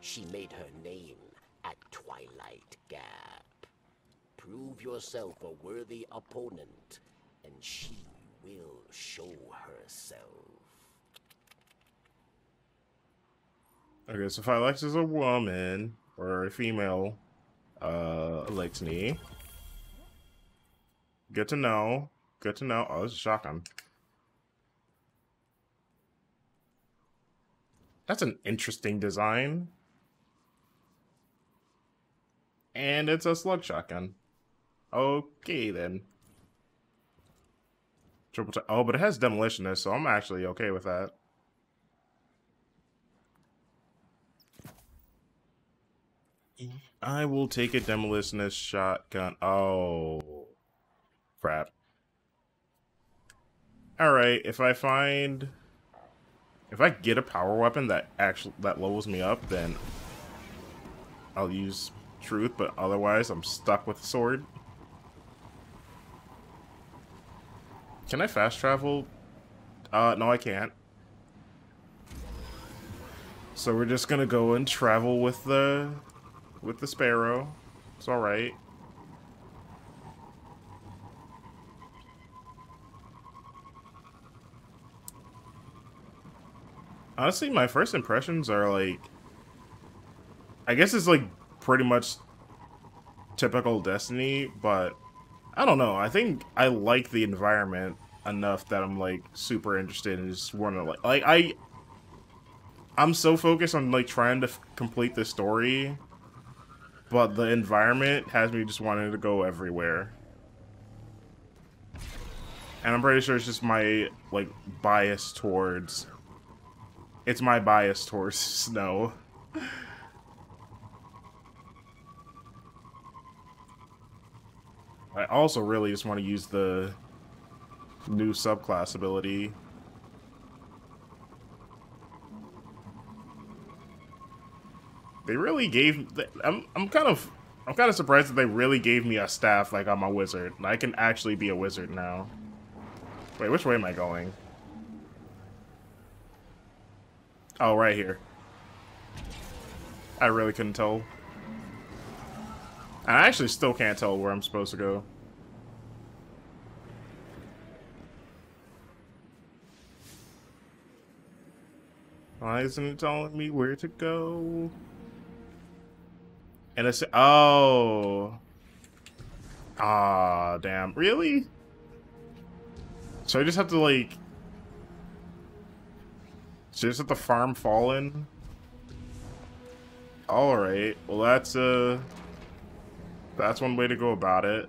She made her name at Twilight Gap. Prove yourself a worthy opponent, and she will show herself. Okay, so Phylaks is a woman or a female, uh, Eliksni. Good to know. Good to know. Oh, this is a shotgun. That's an interesting design. And it's a slug shotgun. Okay, then. Triple oh, but it has demolitionist, so I'm actually okay with that. I will take a demolitionist shotgun. Oh, crap. All right, if I find, if I get a power weapon that actually that levels me up, then I'll use truth. But otherwise, I'm stuck with the sword. Can I fast travel? Uh, no, I can't. So we're just gonna go and travel with the with the sparrow. It's all right. Honestly, my first impressions are like, I guess it's like pretty much typical Destiny, but I don't know. I think I like the environment enough that I'm like super interested and just want to like, like I, I'm so focused on like trying to complete the story but the environment has me just wanting to go everywhere. And I'm pretty sure it's just my like bias towards it's my bias towards *laughs* snow. I also really just want to use the new subclass ability. They really gave. I'm. I'm kind of. I'm kind of surprised that they really gave me a staff like I'm a wizard. I can actually be a wizard now. Wait, which way am I going? Oh, right here. I really couldn't tell. I actually still can't tell where I'm supposed to go. Why isn't it telling me where to go? And it's oh. Ah, damn. Really? So I just have to like so I just have to farm fallen? Alright. Well that's uh that's one way to go about it.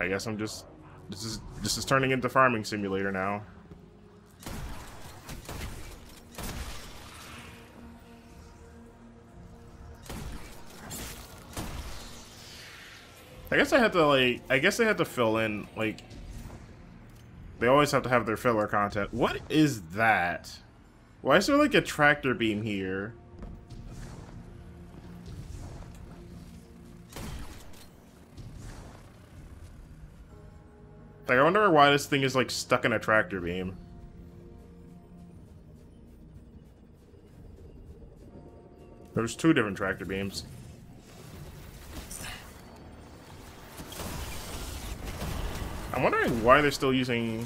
I guess I'm just this is this is turning into farming simulator now. Guess I had to like I guess I had to fill in like they always have to have their filler content. What is that? Why is there like a tractor beam here? Like, I wonder why this thing is, like, stuck in a tractor beam. There's two different tractor beams. I'm wondering why they're still using...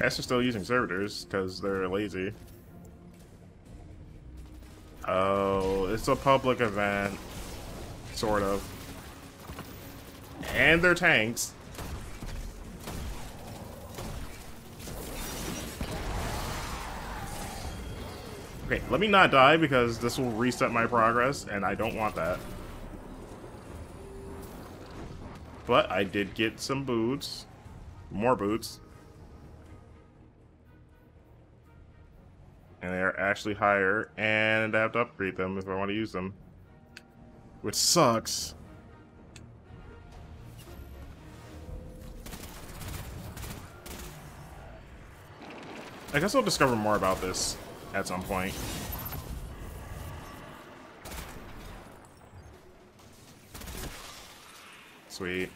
Guess they're still using servitors, because they're lazy. Oh, it's a public event. Sort of. And they're tanks. Okay, let me not die because this will reset my progress, and I don't want that. But I did get some boots. More boots. And they're actually higher, and I have to upgrade them if I want to use them. Which sucks. I guess I'll discover more about this at some point. Sweet.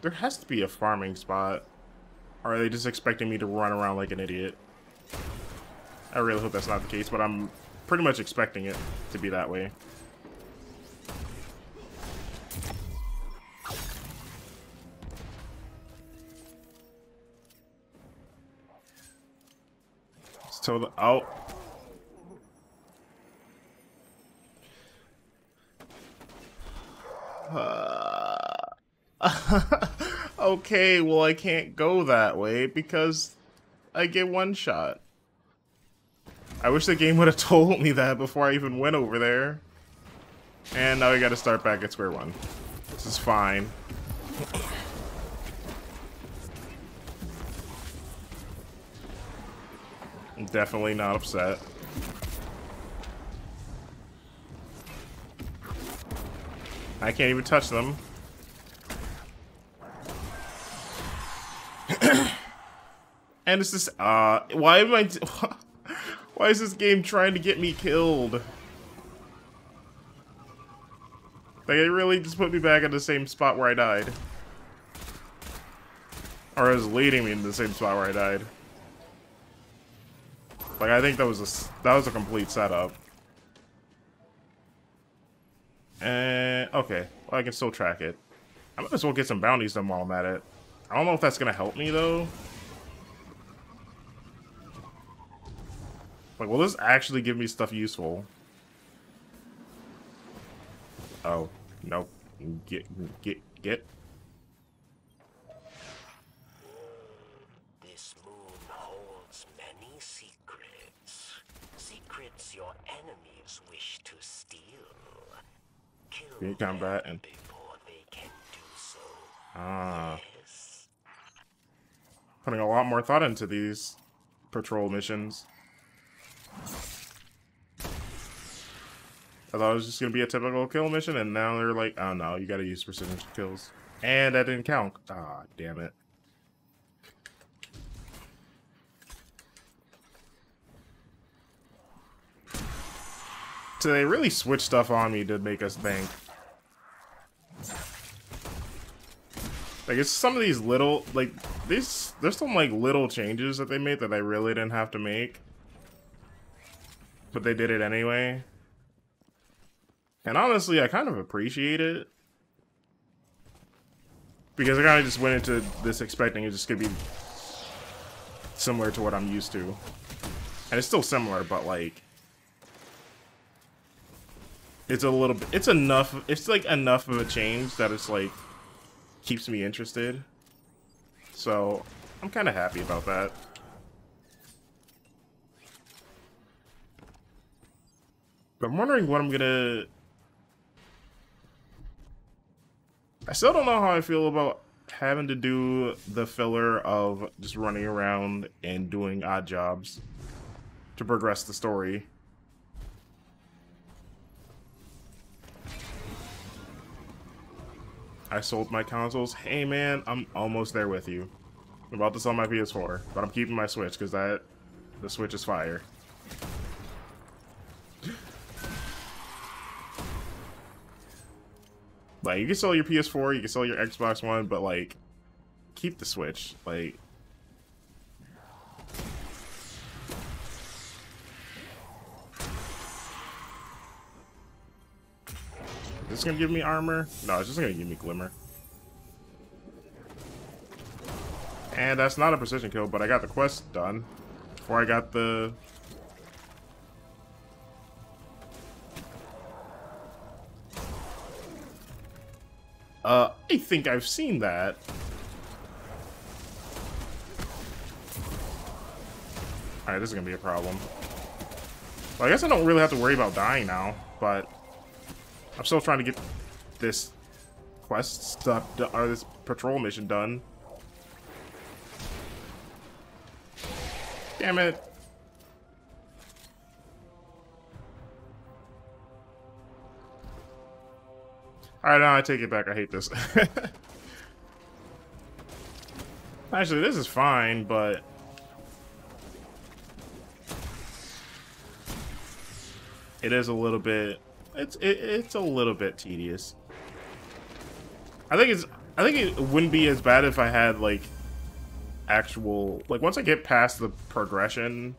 There has to be a farming spot. Or are they just expecting me to run around like an idiot? I really hope that's not the case, but I'm pretty much expecting it to be that way. So the oh Uh, *laughs* okay, well I can't go that way because I get one shot. I wish the game would have *laughs* told me that before I even went over there. And now we gotta start back at square one. This is fine. I'm definitely not upset. I can't even touch them. *clears throat* and it's just, uh, why am I, *laughs* why is this game trying to get me killed? Like, it really just put me back in the same spot where I died. Or is leading me into the same spot where I died. Like, I think that was a, that was a complete setup. And okay, well, I can still track it. I might as well get some bounties done while I'm at it. I don't know if that's gonna help me though. Like, will this actually give me stuff useful? Oh, nope. Get, get, get. This moon holds many secrets. Secrets your enemies wish to. Kill Speed combat and can ah, putting a lot more thought into these patrol missions. I thought it was just gonna be a typical kill mission, and now they're like, oh no, you gotta use precision kills. And that didn't count. Ah, damn it. So they really switched stuff on me to make us think. Like it's some of these little like these there's some like little changes that they made that I really didn't have to make. But they did it anyway. And honestly, I kind of appreciate it. Because I kind of just went into this expecting it's just gonna be similar to what I'm used to. And it's still similar, but like it's a little bit it's enough it's like enough of a change that it's like keeps me interested. So I'm kinda happy about that. But I'm wondering what I'm gonna I still don't know how I feel about having to do the filler of just running around and doing odd jobs to progress the story. I sold my consoles. Hey man, I'm almost there with you. I'm about to sell my PS4, but I'm keeping my Switch because that the Switch is fire. Like you can sell your PS4, you can sell your Xbox One, but like keep the Switch. Like Is this gonna give me armor? No, it's just gonna give me glimmer. And that's not a precision kill, but I got the quest done before I got the Uh, I think I've seen that. Alright, this is gonna be a problem. Well, I guess I don't really have to worry about dying now, but I'm still trying to get this quest stuff, or this patrol mission done. Damn it. Alright, now I take it back. I hate this. *laughs* Actually, this is fine, but... It is a little bit... It's it, it's a little bit tedious. I think it's... I think it wouldn't be as bad if I had, like, actual... Like, once I get past the progression...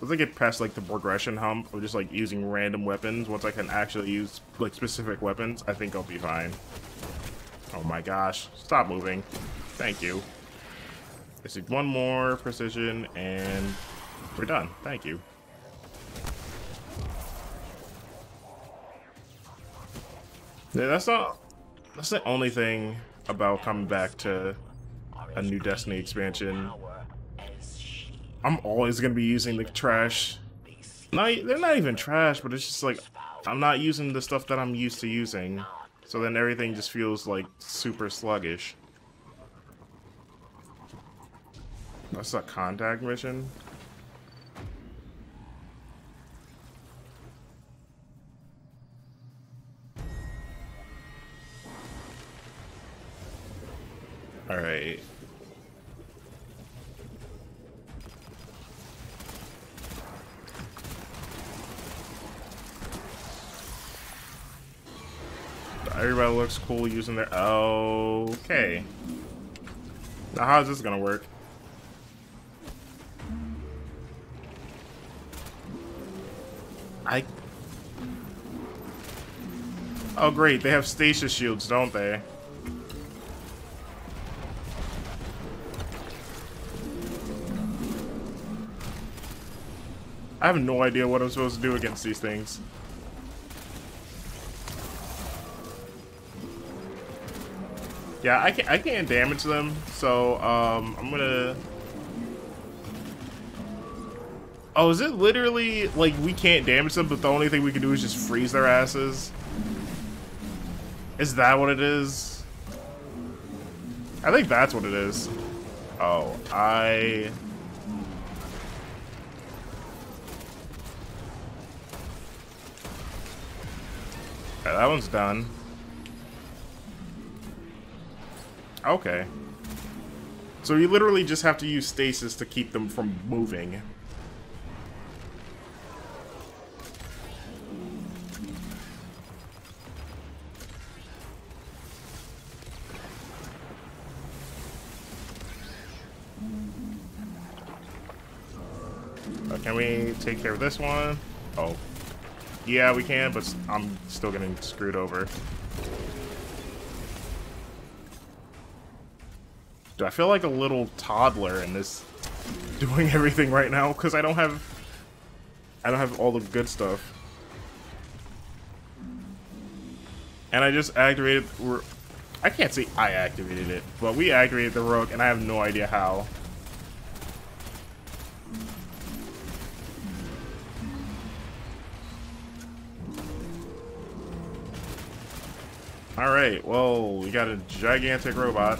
Once I get past, like, the progression hump of just, like, using random weapons, once I can actually use, like, specific weapons, I think I'll be fine. Oh my gosh. Stop moving. Thank you. Let's do one more precision, and we're done. Thank you. Yeah, that's not... That's the only thing about coming back to a new Destiny expansion. I'm always gonna be using the trash. Not, they're not even trash, but it's just like I'm not using the stuff that I'm used to using. So then everything just feels like super sluggish. That's a contact mission. Cool using their... Okay. Now how is this gonna work? I... Oh great, they have stasis shields, don't they? I have no idea what I'm supposed to do against these things. Yeah, I can't, I can't damage them, so um, I'm gonna... Oh, is it literally, like, we can't damage them, but the only thing we can do is just freeze their asses? Is that what it is? I think that's what it is. Oh, I... That one's done. Okay. So you literally just have to use stasis to keep them from moving. Uh, can we take care of this one? Oh. Yeah, we can, but I'm still getting screwed over. Do I feel like a little toddler in this *laughs* doing everything right now? Because I don't have I don't have all the good stuff. And I just activated I can't say I activated it, but we activated the rogue and I have no idea how. Alright, well, we got a gigantic robot.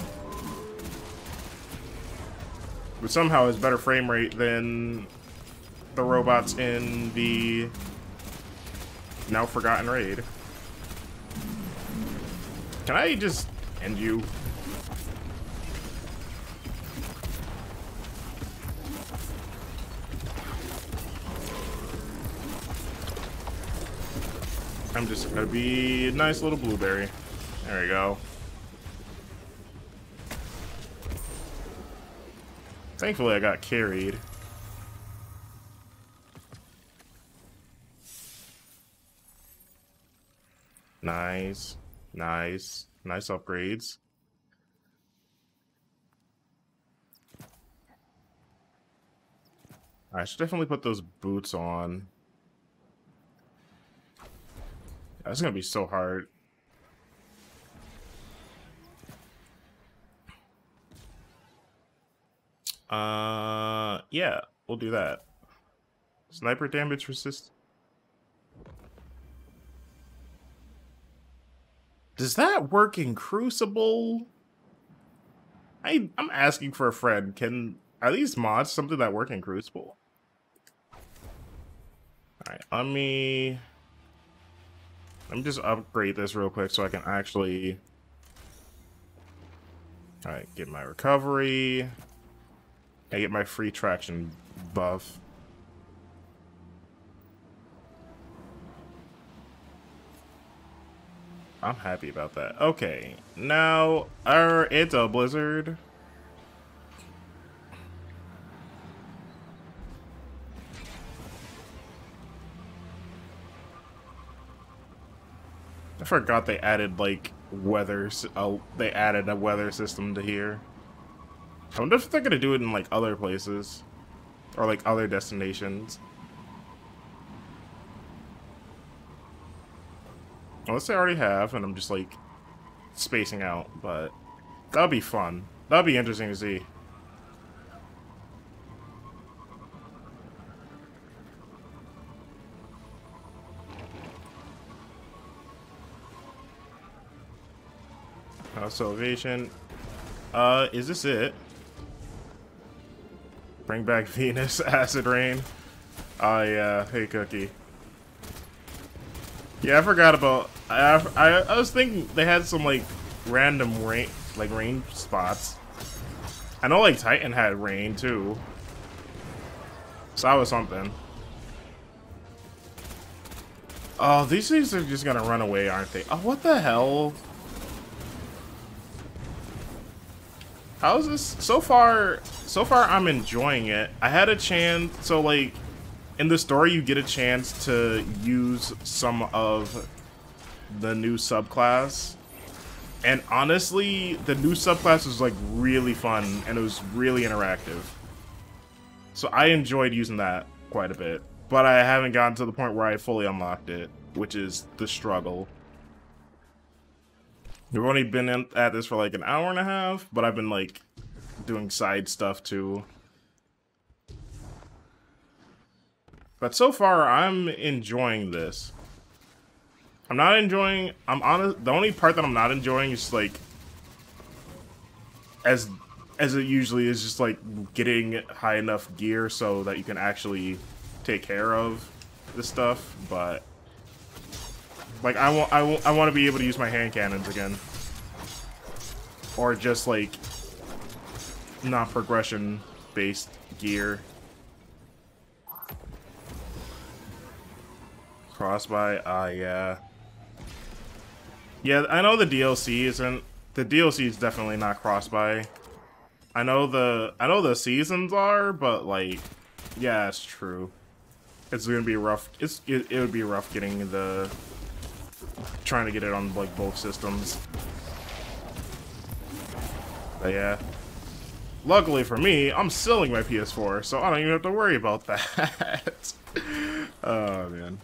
But somehow has better frame rate than the robots in the now forgotten raid. Can I just end you? I'm just gonna be a nice little blueberry. There we go. Thankfully, I got carried. Nice. Nice. Nice upgrades. I should definitely put those boots on. That's gonna be so hard. Uh, yeah, we'll do that. Sniper damage resist. Does that work in Crucible? I I'm asking for a friend. Can are these mods something that work in Crucible? Alright, let me let me just upgrade this real quick so I can actually Alright, get my recovery. I get my free traction buff. I'm happy about that. Okay, now, our it's a blizzard. I forgot they added like weather. Oh, they added a weather system to here. I wonder if they're gonna do it in like other places or like other destinations. Unless they already have, and I'm just like spacing out, but that would be fun. That would be interesting to see. House Salvation. Uh, is this it? Bring back *laughs* Venus, Acid Rain. Oh yeah, hey Cookie. Yeah, I forgot about. I, I I was thinking they had some like random rain, like rain spots. I know like Titan had rain too. So that was something. Oh, these things are just gonna run away, aren't they? Oh, what the hell? How's this? So far, so far I'm enjoying it. I had a chance, so like, in the story you get a chance to use some of the new subclass. And honestly, the new subclass was like really fun and it was really interactive. So I enjoyed using that quite a bit. But I haven't gotten to the point where I fully unlocked it, which is the struggle. We've only been in, at this for like an hour and a half, but I've been like doing side stuff too. But so far, I'm enjoying this. I'm not enjoying. I'm honest. The only part that I'm not enjoying is like, as as it usually is, just like getting high enough gear so that you can actually take care of the stuff. But like, I want I want I want to be able to use my hand cannons again, or just like not progression based gear. Crossbuy, ah, uh, yeah. Yeah, I know the DLC isn't... The DLC is definitely not cross-buy. I know the... I know the seasons are, but, like... Yeah, it's true. It's gonna be rough. It's it, it would be rough getting the... Trying to get it on, like, both systems. But, yeah. Luckily for me, I'm selling my PS4, so I don't even have to worry about that. *laughs* oh, man.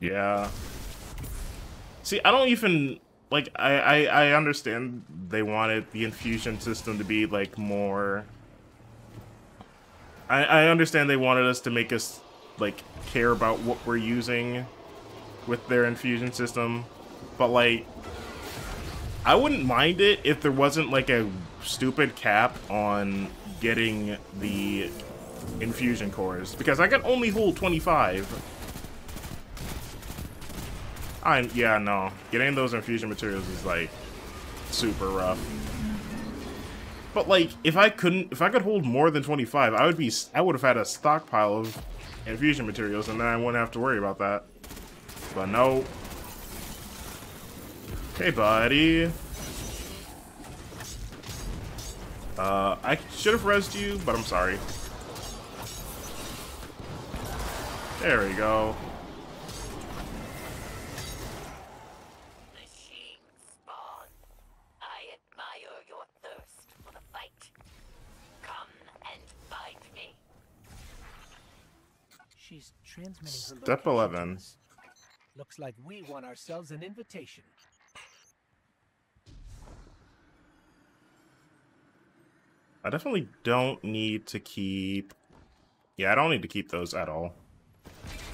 Yeah. See, I don't even like I, I I understand they wanted the infusion system to be like more I I understand they wanted us to make us like care about what we're using with their infusion system, but like I wouldn't mind it if there wasn't like a stupid cap on getting the infusion cores because I can only hold 25 I yeah no, getting those infusion materials is like super rough. But like, if I couldn't, if I could hold more than 25, I would be, I would have had a stockpile of infusion materials, and then I wouldn't have to worry about that. But no. Hey, buddy. Uh, I should have rezzed you, but I'm sorry. There we go. Transmitting Step 11. Looks like we won ourselves an invitation. I definitely don't need to keep... Yeah, I don't need to keep those at all.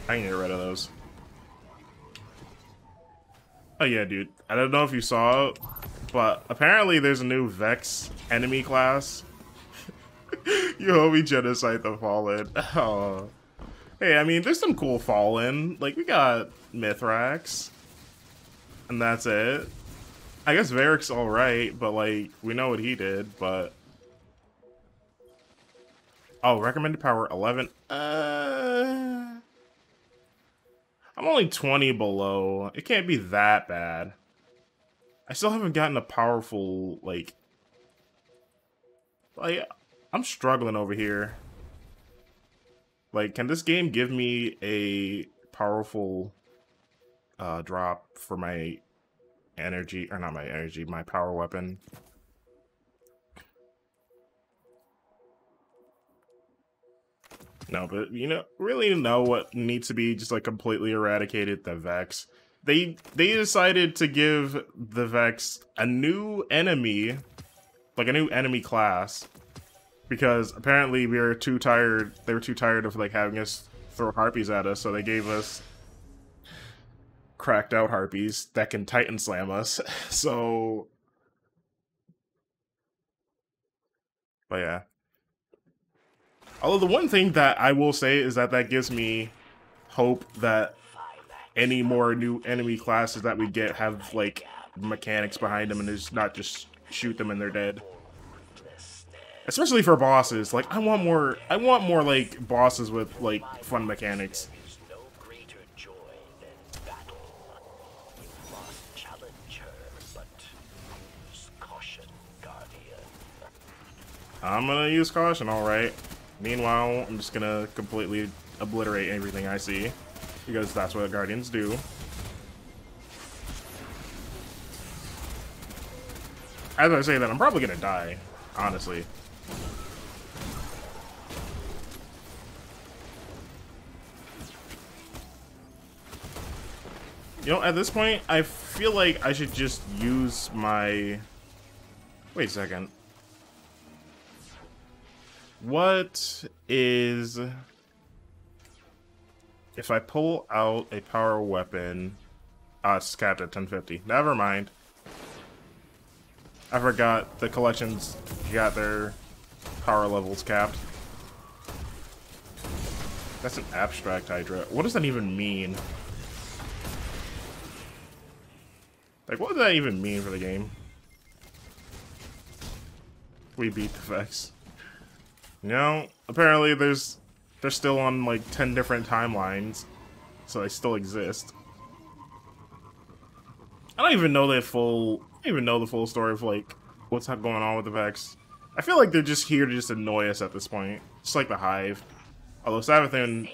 I can get rid of those. Oh yeah, dude. I don't know if you saw it, but apparently there's a new Vex enemy class. *laughs* you owe me Genocide the Fallen. *laughs* Oh. Hey, I mean, there's some cool Fallen. Like, we got Mithrax. And that's it. I guess Variks alright, but, like, we know what he did, but... Oh, recommended power 11. Uh... I'm only 20 below. It can't be that bad. I still haven't gotten a powerful, like... Like, I'm struggling over here. Like, can this game give me a powerful uh, drop for my energy, or not my energy, my power weapon? No, but you know, really know what needs to be just like completely eradicated the Vex. They they decided to give the Vex a new enemy, like a new enemy class, because apparently we were too tired. They were too tired of like having us throw harpies at us, so they gave us cracked out harpies that can titan slam us. *laughs* so, but yeah. Although the one thing that I will say is that that gives me hope that any more new enemy classes that we get have like mechanics behind them and it's not just shoot them and they're dead especially for bosses. Like I want more I want more like bosses with like fun mechanics. I'm gonna use caution, alright. Meanwhile, I'm just gonna completely obliterate everything I see. Because that's what Guardians do. As I say that, I'm probably gonna die, honestly. You know, at this point, I feel like I should just use my... Wait a second. What is... If I pull out a power weapon... Ah, it's capped at 1050. Never mind. I forgot the collections got their power levels capped. That's an abstract Hydra. What does that even mean? Like, what does that even mean for the game? We beat the Vex. No, apparently there's they're still on like 10 different timelines, so they still exist. I don't even know the full I don't even know the full story of like what's going on with the Vex. I feel like they're just here to just annoy us at this point. Just like the Hive. Although Savathun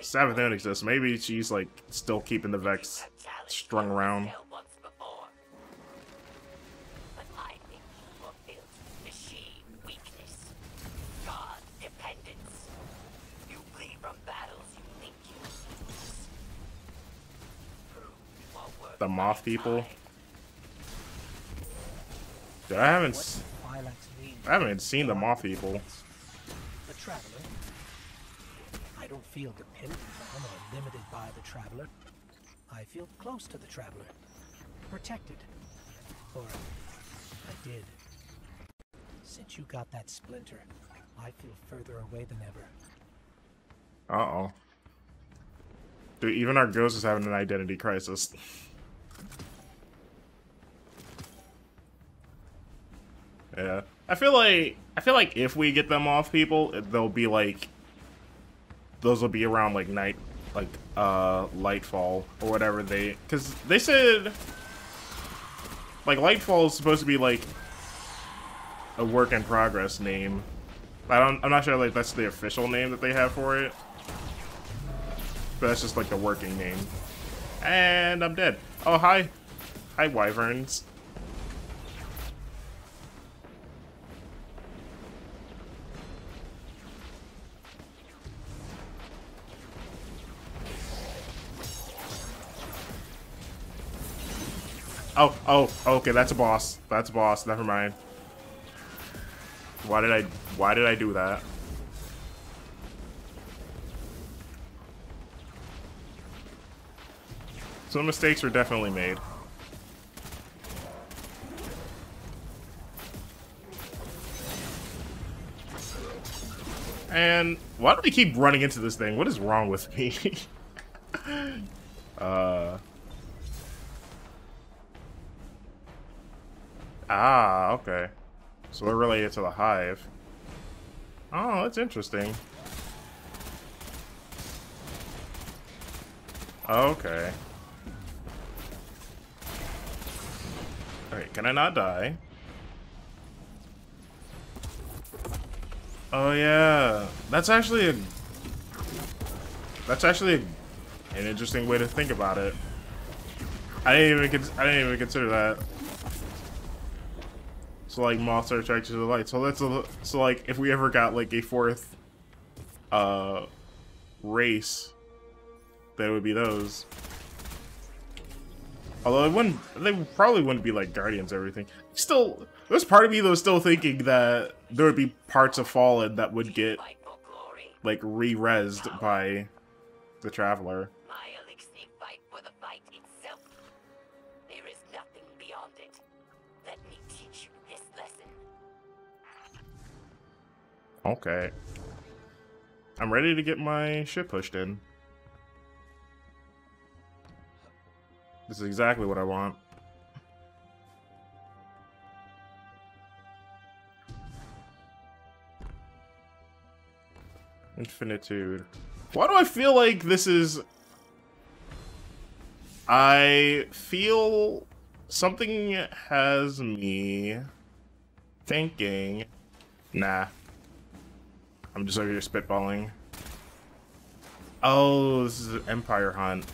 Savathun exists, maybe she's like still keeping the Vex strung around. The moth people. Dude, I haven't. I haven't seen the moth people. The traveler. I don't feel dependent on or limited by the traveler. I feel close to the traveler, protected, or I did. Since you got that splinter, I feel further away than ever. Uh oh. Dude, even our ghost is having an identity crisis. *laughs* Yeah. I feel like I feel like if we get them off people, they'll be like those will be around like night like uh Lightfall or whatever they cuz they said like Lightfall is supposed to be like a work in progress name. I don't I'm not sure like that's the official name that they have for it. But that's just like the working name. And I'm dead. Oh hi. Hi wyverns. Oh, oh, okay, that's a boss. That's a boss. Never mind. Why did I why did I do that? Some mistakes were definitely made. And why do we keep running into this thing? What is wrong with me? *laughs* uh Ah, okay. So they're related to the hive. Oh, that's interesting. Okay. Alright, can I not die? Oh yeah, that's actually a... That's actually a, an interesting way to think about it. I didn't even I didn't even consider that. So like moths are attracted to the light. So that's a, so like if we ever got like a fourth uh race, that would be those. Although it wouldn't, they probably wouldn't be like guardians or everything. Still, there's part of me though still thinking that there would be parts of Fallen that would get like re-resed by the Traveler. Okay. I'm ready to get my shit pushed in. This is exactly what I want. Infinitude. Why do I feel like this is... I feel something has me thinking... Nah. I'm just over here spitballing. Oh, this is an Empire hunt.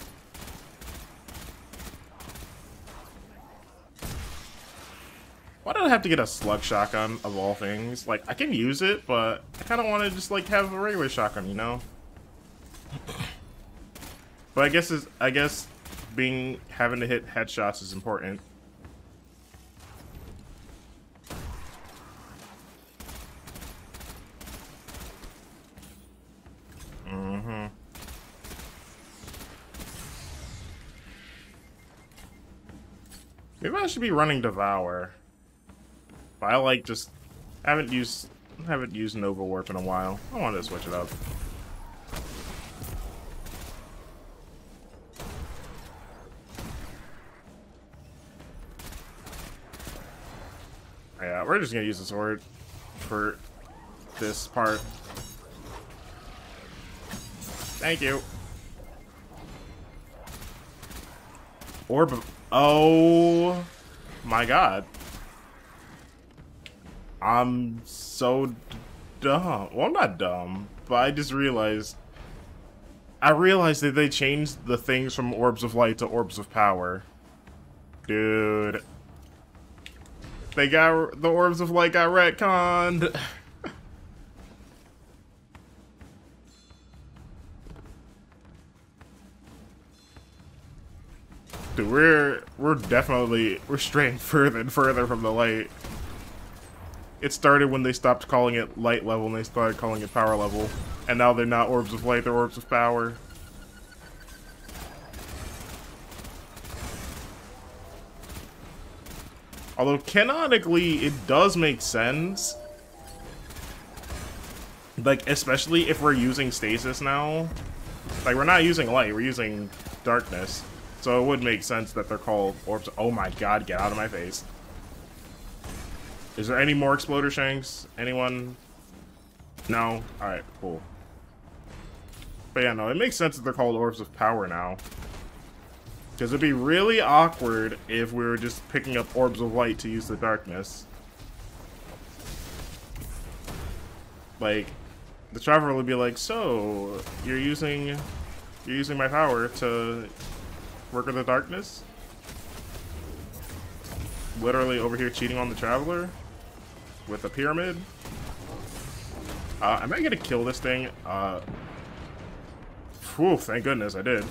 Why did I have to get a slug shotgun of all things? Like, I can use it, but I kind of want to just like have a regular shotgun, you know? but I guess is I guess being having to hit headshots is important. Mm-hmm. Maybe I should be running Devour. I like just haven't used haven't used Nova Warp in a while. I wanted to switch it up. Yeah, we're just gonna use the sword for this part. Thank you. Orb. Oh my god. I'm so dumb. Well, I'm not dumb, but I just realized. I realized that they changed the things from orbs of light to orbs of power. Dude. They got the orbs of light got retconned. *laughs* Dude, we're we're definitely we're straying further and further from the light. It started when they stopped calling it light level and they started calling it power level. And now they're not orbs of light, they're orbs of power. Although canonically, it does make sense. Like, especially if we're using stasis now. Like, we're not using light, we're using darkness. So it would make sense that they're called orbs. Oh my god, get out of my face. Is there any more exploder shanks? Anyone? No? Alright, cool. But yeah, no, it makes sense that they're called orbs of power now. Because it'd be really awkward if we were just picking up orbs of light to use the darkness. Like, the traveler would be like, so, you're using, you're using my power to work with the darkness? Literally over here cheating on the traveler? With a pyramid? Uh, am I gonna kill this thing? Uh, whew, thank goodness I did.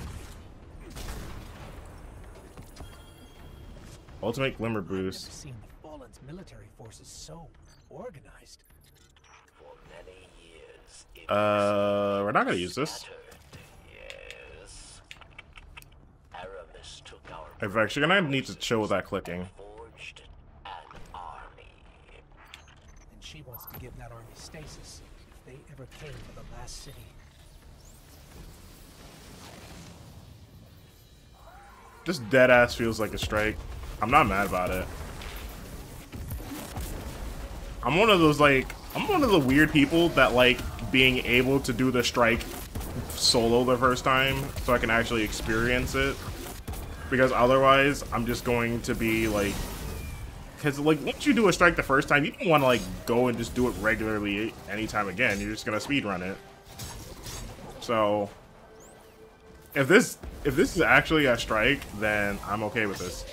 Ultimate Glimmer Boost. I've seen the Fallen's military forces so organized. For many years, Uh, we're not gonna use this. yes. Eramis took our In fact, you're gonna need to chill with that clicking. forged an army. And she wants to give that army stasis if they ever came for the last city. This dead ass feels like a strike. I'm not mad about it. I'm one of those like I'm one of the weird people that like being able to do the strike solo the first time so I can actually experience it. Because otherwise I'm just going to be like because like once you do a strike the first time, you don't want to like go and just do it regularly anytime again. You're just gonna speed run it. So if this if this is actually a strike, then I'm okay with this.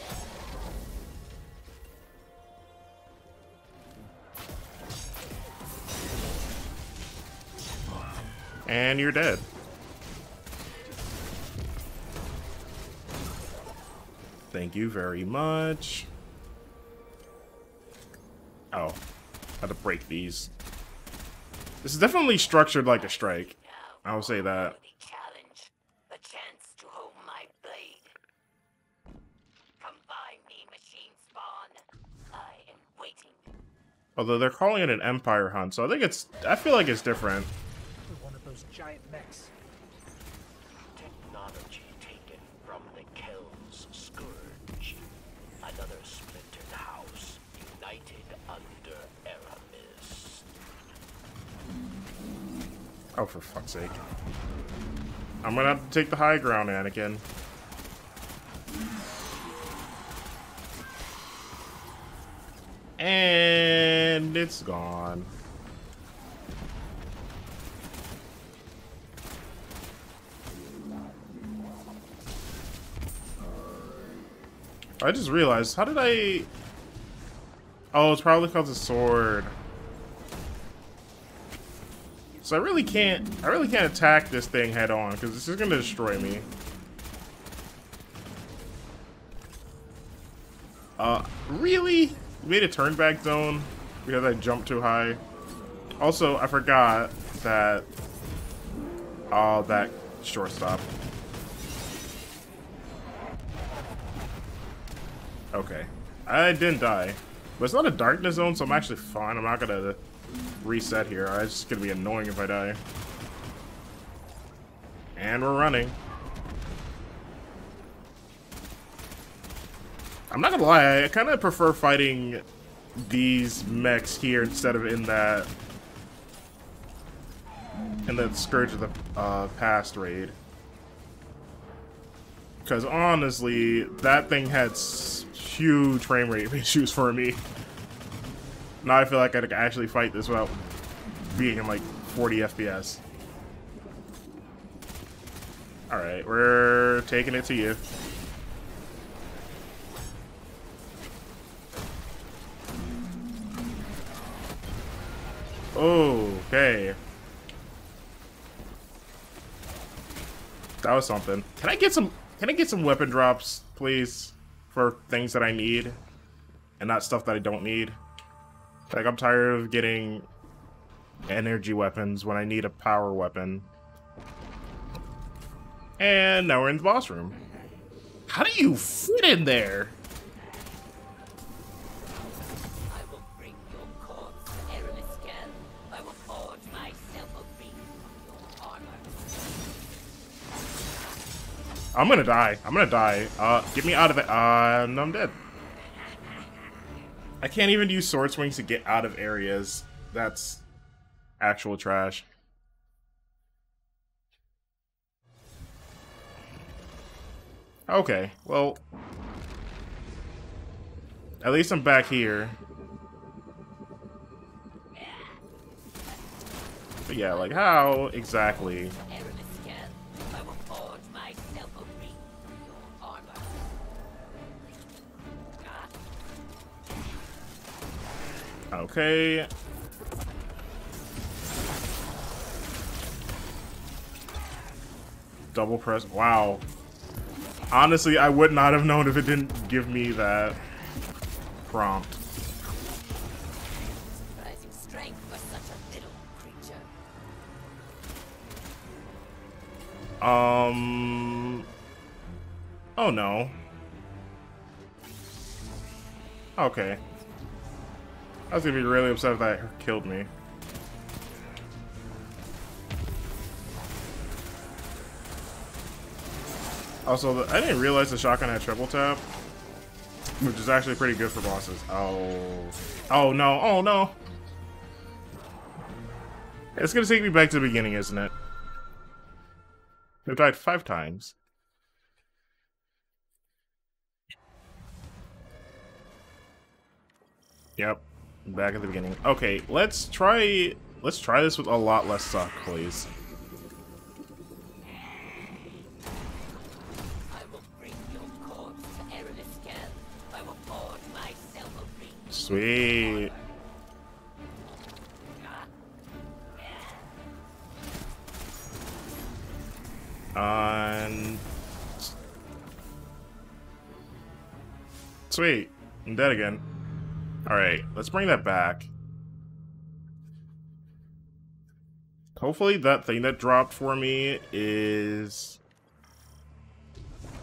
And you're dead. Thank you very much. Oh, had to break these. This is definitely structured like a strike. I will say that. Although they're calling it an Empire hunt, so I think it's. I feel like it's different. for fuck's sake. I'm gonna have to take the high ground, Anakin. And it's gone. I just realized, how did I... Oh, it's probably called the sword. So I really can't, I really can't attack this thing head on, because this is going to destroy me. Uh, really? You made a turn back zone because I jumped too high. Also, I forgot that, oh, that shortstop. Okay. I didn't die. But it's not a darkness zone, so I'm actually fine. I'm not gonna reset here. It's just gonna be annoying if I die. And we're running. I'm not gonna lie, I kind of prefer fighting these mechs here instead of in that in that Scourge of the uh, Past raid. Because honestly, that thing had huge frame rate *laughs* issues for me. Now I feel like I could actually fight this without being in like 40 FPS. Alright, we're taking it to you. Okay. That was something. Can I get some can I get some weapon drops, please? For things that I need. And not stuff that I don't need. Like I'm tired of getting energy weapons when I need a power weapon. And now we're in the boss room. How do you fit in there? I'm gonna die. I'm gonna die. Uh, get me out of it. Uh, no, I'm dead. I can't even use sword swings to get out of areas. That's actual trash. Okay, well... At least I'm back here. But yeah, like how exactly? Okay. Double press. Wow. Honestly, I would not have known if it didn't give me that prompt. Um. Oh no. Okay. I was gonna be really upset if that killed me. Also, I didn't realize the shotgun had triple tap, which is actually pretty good for bosses. Oh, oh no, oh no. It's gonna take me back to the beginning, isn't it? I've died five times. Yep. Back at the beginning. Okay, let's try let's try this with a lot less suck, please. Sweet. And sweet. I'm dead again. Alright, let's bring that back. Hopefully that thing that dropped for me is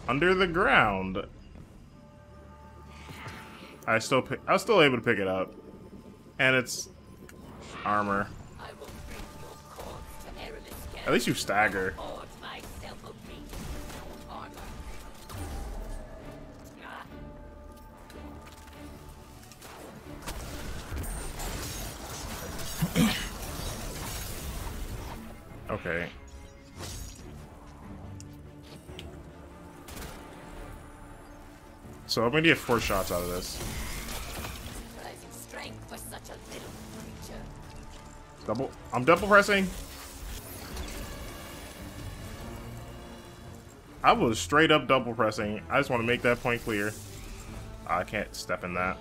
under the ground. I still pick, I was still able to pick it up. And it's armor. At least you stagger. Okay. So I'm gonna get four shots out of this. Double. I'm double pressing. I was straight up double pressing. I just want to make that point clear. I can't step in that.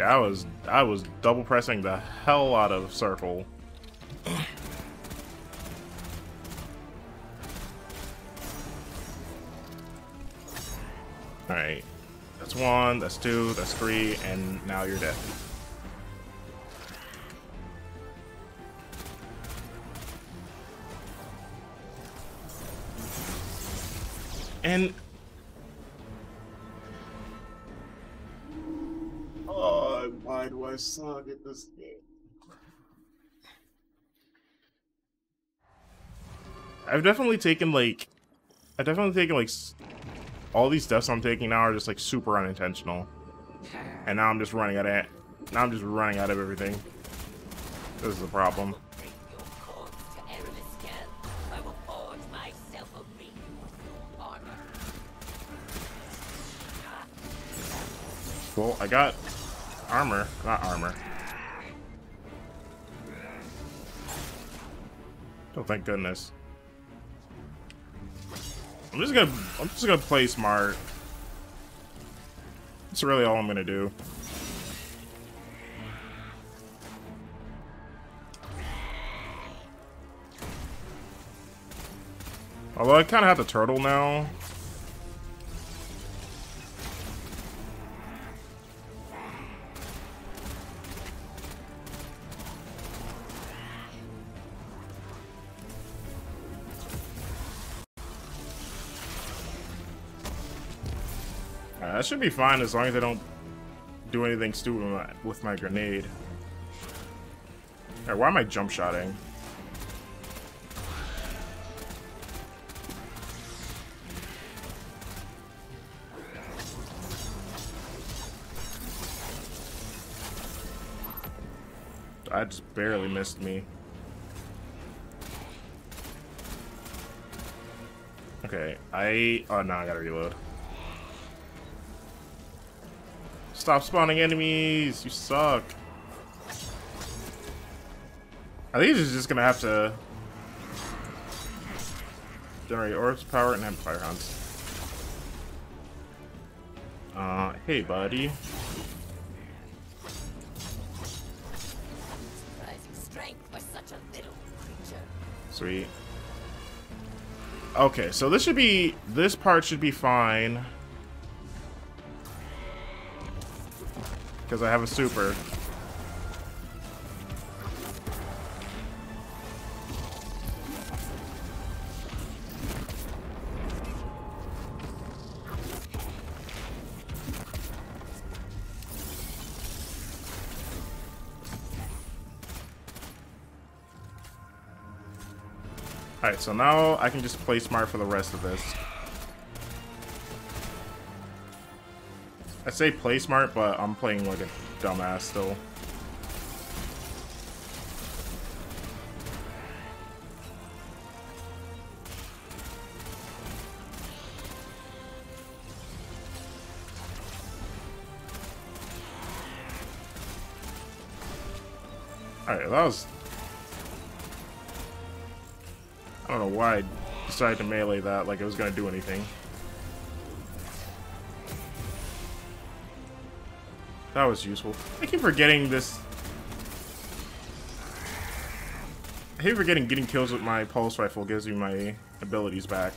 I was I was double pressing the hell out of circle. Alright. That's one, that's two, that's three, and now you're dead. And in this game. I've definitely taken like I've definitely taken like all these deaths I'm taking now are just like super unintentional. And now I'm just running out of now I'm just running out of everything. This is a problem. Well, I got armor, not armor. Oh, thank goodness. I'm just gonna, I'm just gonna play smart. That's really all I'm gonna do. Although I kind of have the turtle now. That should be fine as long as I don't do anything stupid with my, with my grenade. Alright, why am I jump shotting? I just barely missed me. Okay, I... Oh, no, I gotta reload. Stop spawning enemies! You suck! I think he's just gonna have to... Generate orbs, power, and empire hunts. Uh, hey, buddy. Surprising strength for such a little creature. Sweet. Okay, so this should be... This part should be fine. Because I have a super. Alright, so now I can just play smart for the rest of this. I say play smart, but I'm playing like a dumbass still. Alright, that was... I don't know why I decided to melee that like it was gonna do anything. That was useful. I keep forgetting this. I keep forgetting getting kills with my pulse rifle gives me my abilities back.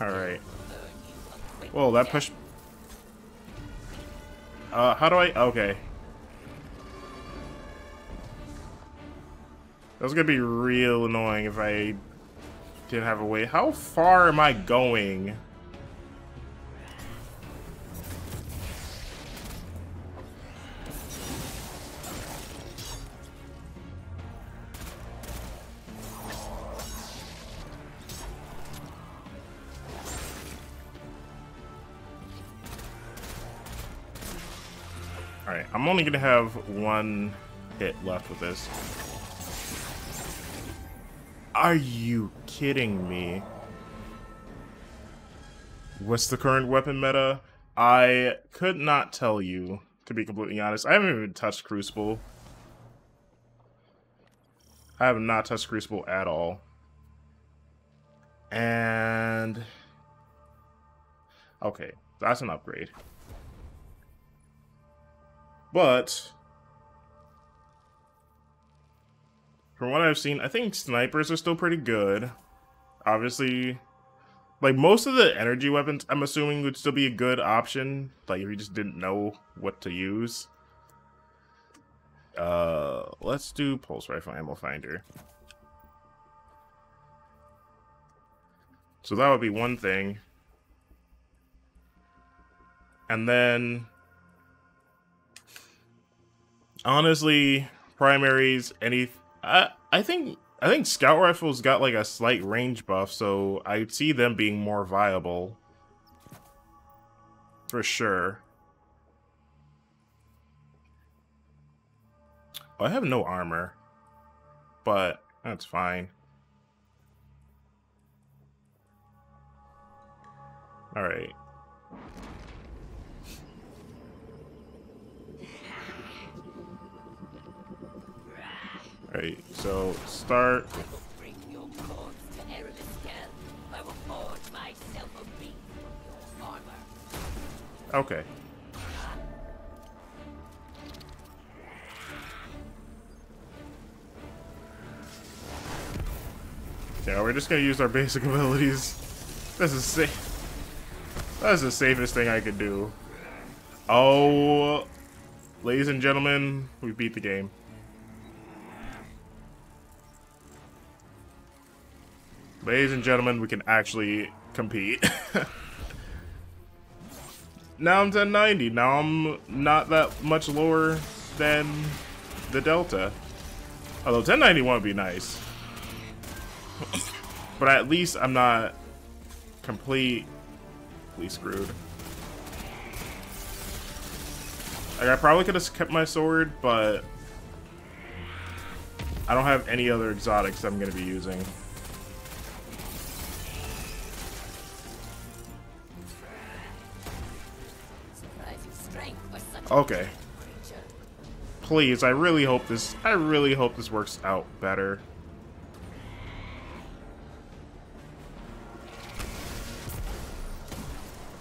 Alright. Whoa, that push... Uh, how do I... Okay. That was gonna be real annoying if I didn't have a way. How far am I going? Alright, I'm only gonna have one hit left with this. Are you kidding me? What's the current weapon meta? I could not tell you, to be completely honest. I haven't even touched Crucible. I have not touched Crucible at all. And... Okay, that's an upgrade. But... From what I've seen, I think snipers are still pretty good. Obviously, like most of the energy weapons, I'm assuming would still be a good option. Like if you just didn't know what to use. Uh, let's do pulse rifle ammo finder. So that would be one thing. And then, honestly, primaries, any, I, I think, I think scout rifles got like a slight range buff, so I see them being more viable. For sure. Oh, I have no armor, but that's fine. All right. So start. Okay. Yeah, we're just gonna use our basic *laughs* abilities. This is safe. That's the safest thing I could do. Oh, ladies and gentlemen, we beat the game. Ladies and gentlemen, we can actually compete. *laughs* now I'm 1090. Now I'm not that much lower than the Delta. Although 1091 would be nice. *coughs* but at least I'm not completely screwed. Like, I probably could have kept my sword, but I don't have any other exotics I'm going to be using. Okay. Please, I really hope this I really hope this works out better.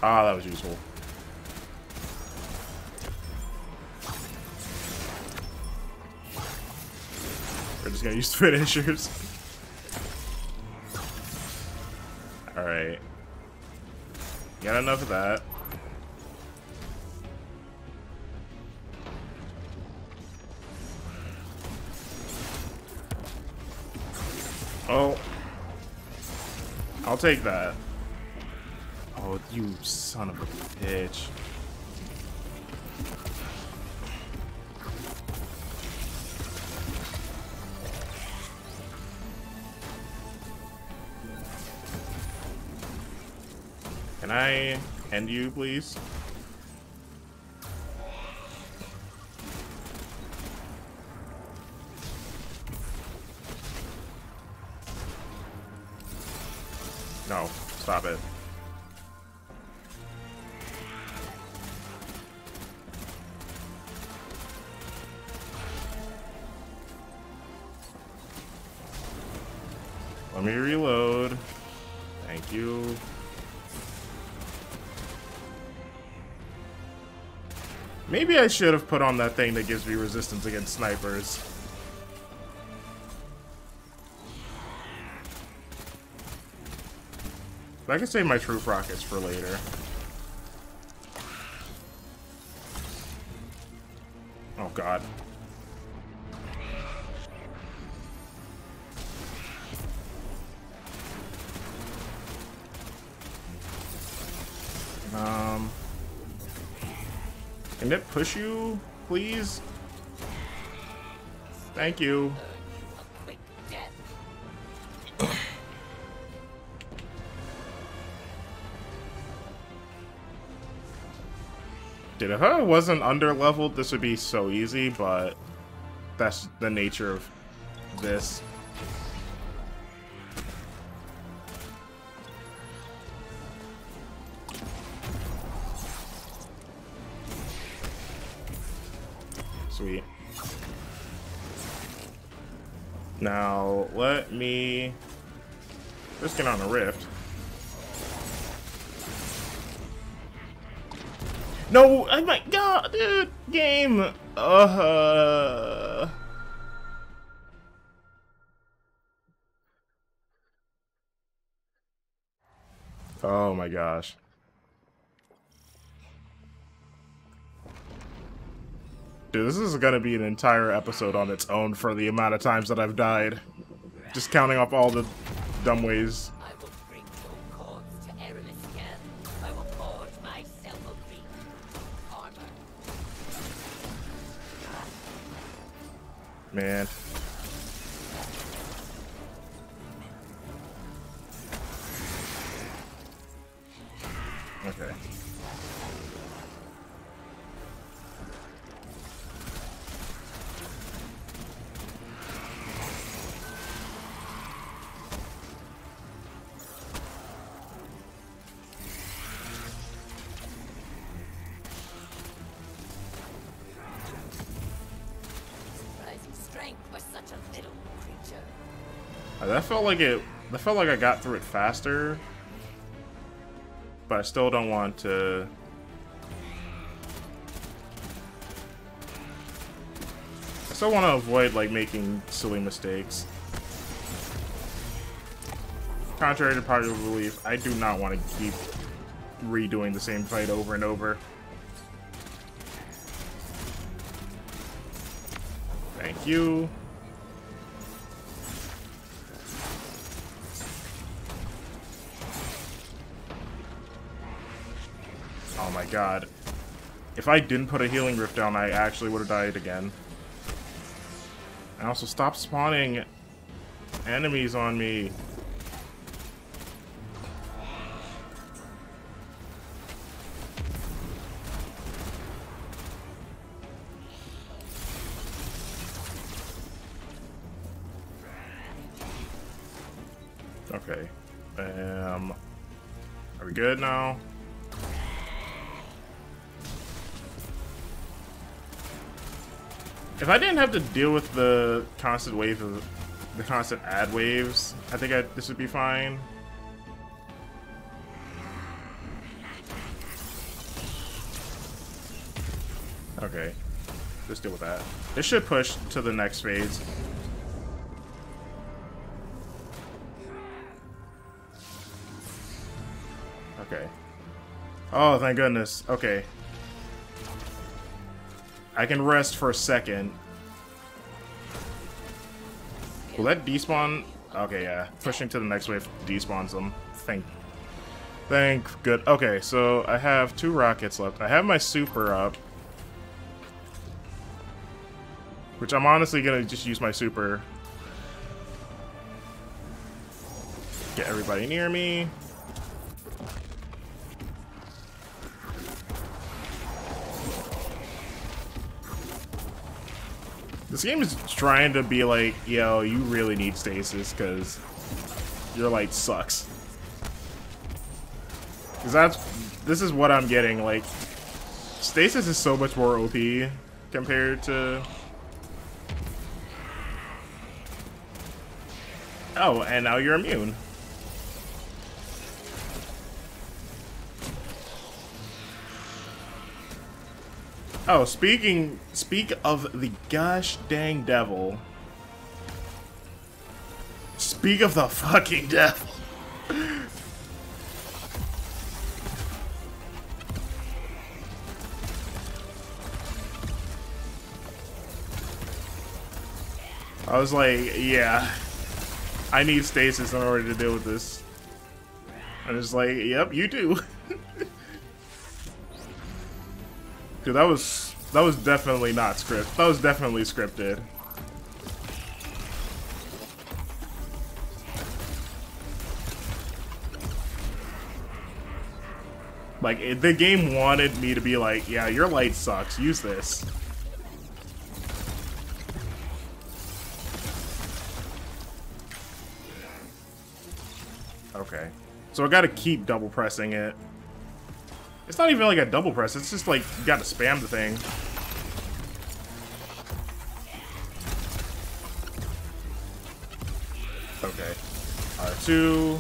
Ah, that was useful. We're just gonna use *laughs* finishers. Alright. Got enough of that. Oh. I'll take that. Oh, you son of a bitch. Can I end you, please? Stop it. Let me reload. Thank you. Maybe I should have put on that thing that gives me resistance against snipers. I can save my troop rockets for later. Oh god. Um, can it push you, please? Thank you. Dude, if I wasn't under leveled, this would be so easy, but that's the nature of this. Sweet. Now, let me just get on a rift. No, oh my god, dude, game. Uh. Oh my gosh. Dude, this is gonna be an entire episode on its own for the amount of times that I've died. Just counting off all the dumb ways. Man. Like it. That felt like I got through it faster, but I still don't want to. I still want to avoid like making silly mistakes. Contrary to popular belief, I do not want to keep redoing the same fight over and over. Thank you. God. If I didn't put a healing rift down, I actually would have died again. And also, stop spawning enemies on me. Okay. Um, are we good now? If I didn't have to deal with the constant wave of the constant ad waves, I think I, this would be fine. Okay, just deal with that. It should push to the next phase. Okay. Oh, thank goodness. Okay. I can rest for a second. Will that despawn? Okay, yeah. Pushing to the next wave despawns them. Thank. Thank good. Okay, so I have two rockets left. I have my super up. Which I'm honestly gonna just use my super. Get everybody near me. This game is trying to be like, yo, you really need stasis because your light sucks. Because that's, this is what I'm getting, like, stasis is so much more OP compared to... Oh, and now you're immune. Oh, speaking speak of the gosh dang devil. Speak of the fucking devil. I was like, yeah, I need stasis in order to deal with this. I was like, yep, you do. *laughs* Dude, that was that was definitely not script. That was definitely scripted. Like it, the game wanted me to be like, yeah, your light sucks. Use this. Okay. So I gotta keep double pressing it. It's not even like a double press, it's just like you gotta spam the thing. Okay. R2.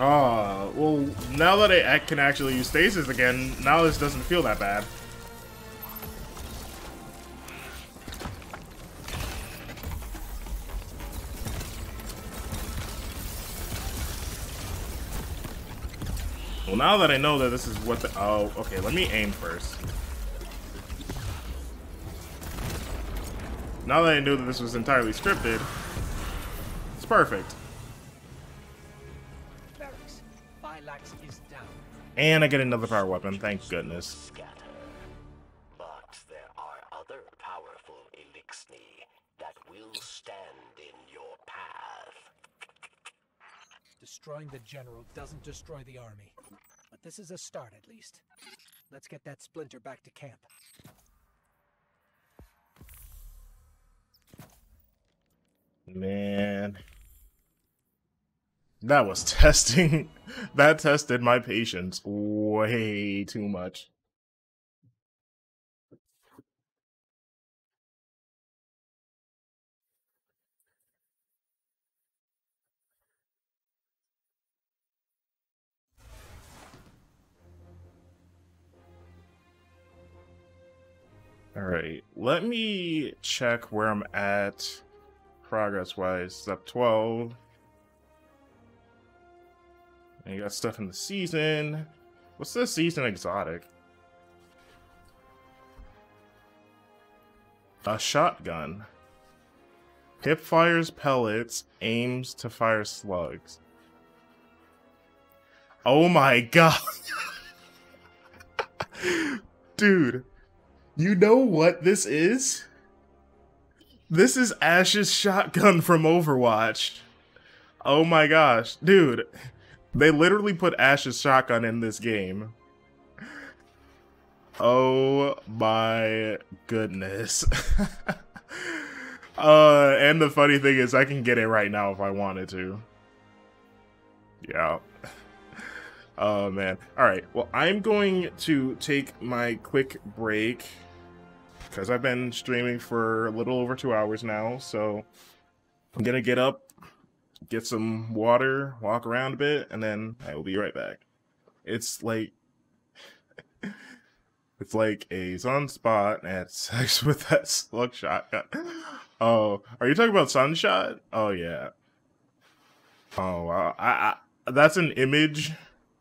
Ah, well, now that I can actually use stasis again, now this doesn't feel that bad. Now that I know that this is what the- oh, okay, let me aim first. Now that I knew that this was entirely scripted, it's perfect. Barracks. Phylaks is down. And I get another power weapon, thank goodness. But there are other powerful Eliksni that will stand in your path. Destroying the general doesn't destroy the army. This is a start, at least. Let's get that splinter back to camp. Man. That was *laughs* testing. that tested my patience way too much. All right, let me check where I'm at progress wise. Step 12. And you got stuff in the season. What's the season exotic? A shotgun. Hip fires pellets, aims to fire slugs. Oh my *laughs* god. Dude, you know what this is? This is Ashe's shotgun from Overwatch. Oh my gosh. Dude, they literally put Ashe's shotgun in this game. Oh my goodness. *laughs* uh, and the funny thing is, I can get it right now if I wanted to. Yeah. Oh man. Alright, well, I'm going to take my quick break because I've been streaming for a little over two hours now. So I'm gonna get up, get some water, walk around a bit, and then I will be right back. It's like *laughs* it's like a sunspot had *laughs* sex with that slug shotgun. *laughs* Oh, are you talking about Sunshot? Oh yeah. Oh, wow. I, I that's an image.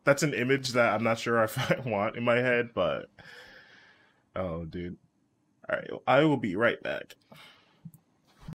That's an image that I'm not sure if I want in my head, but oh, dude. All right, I will be right back.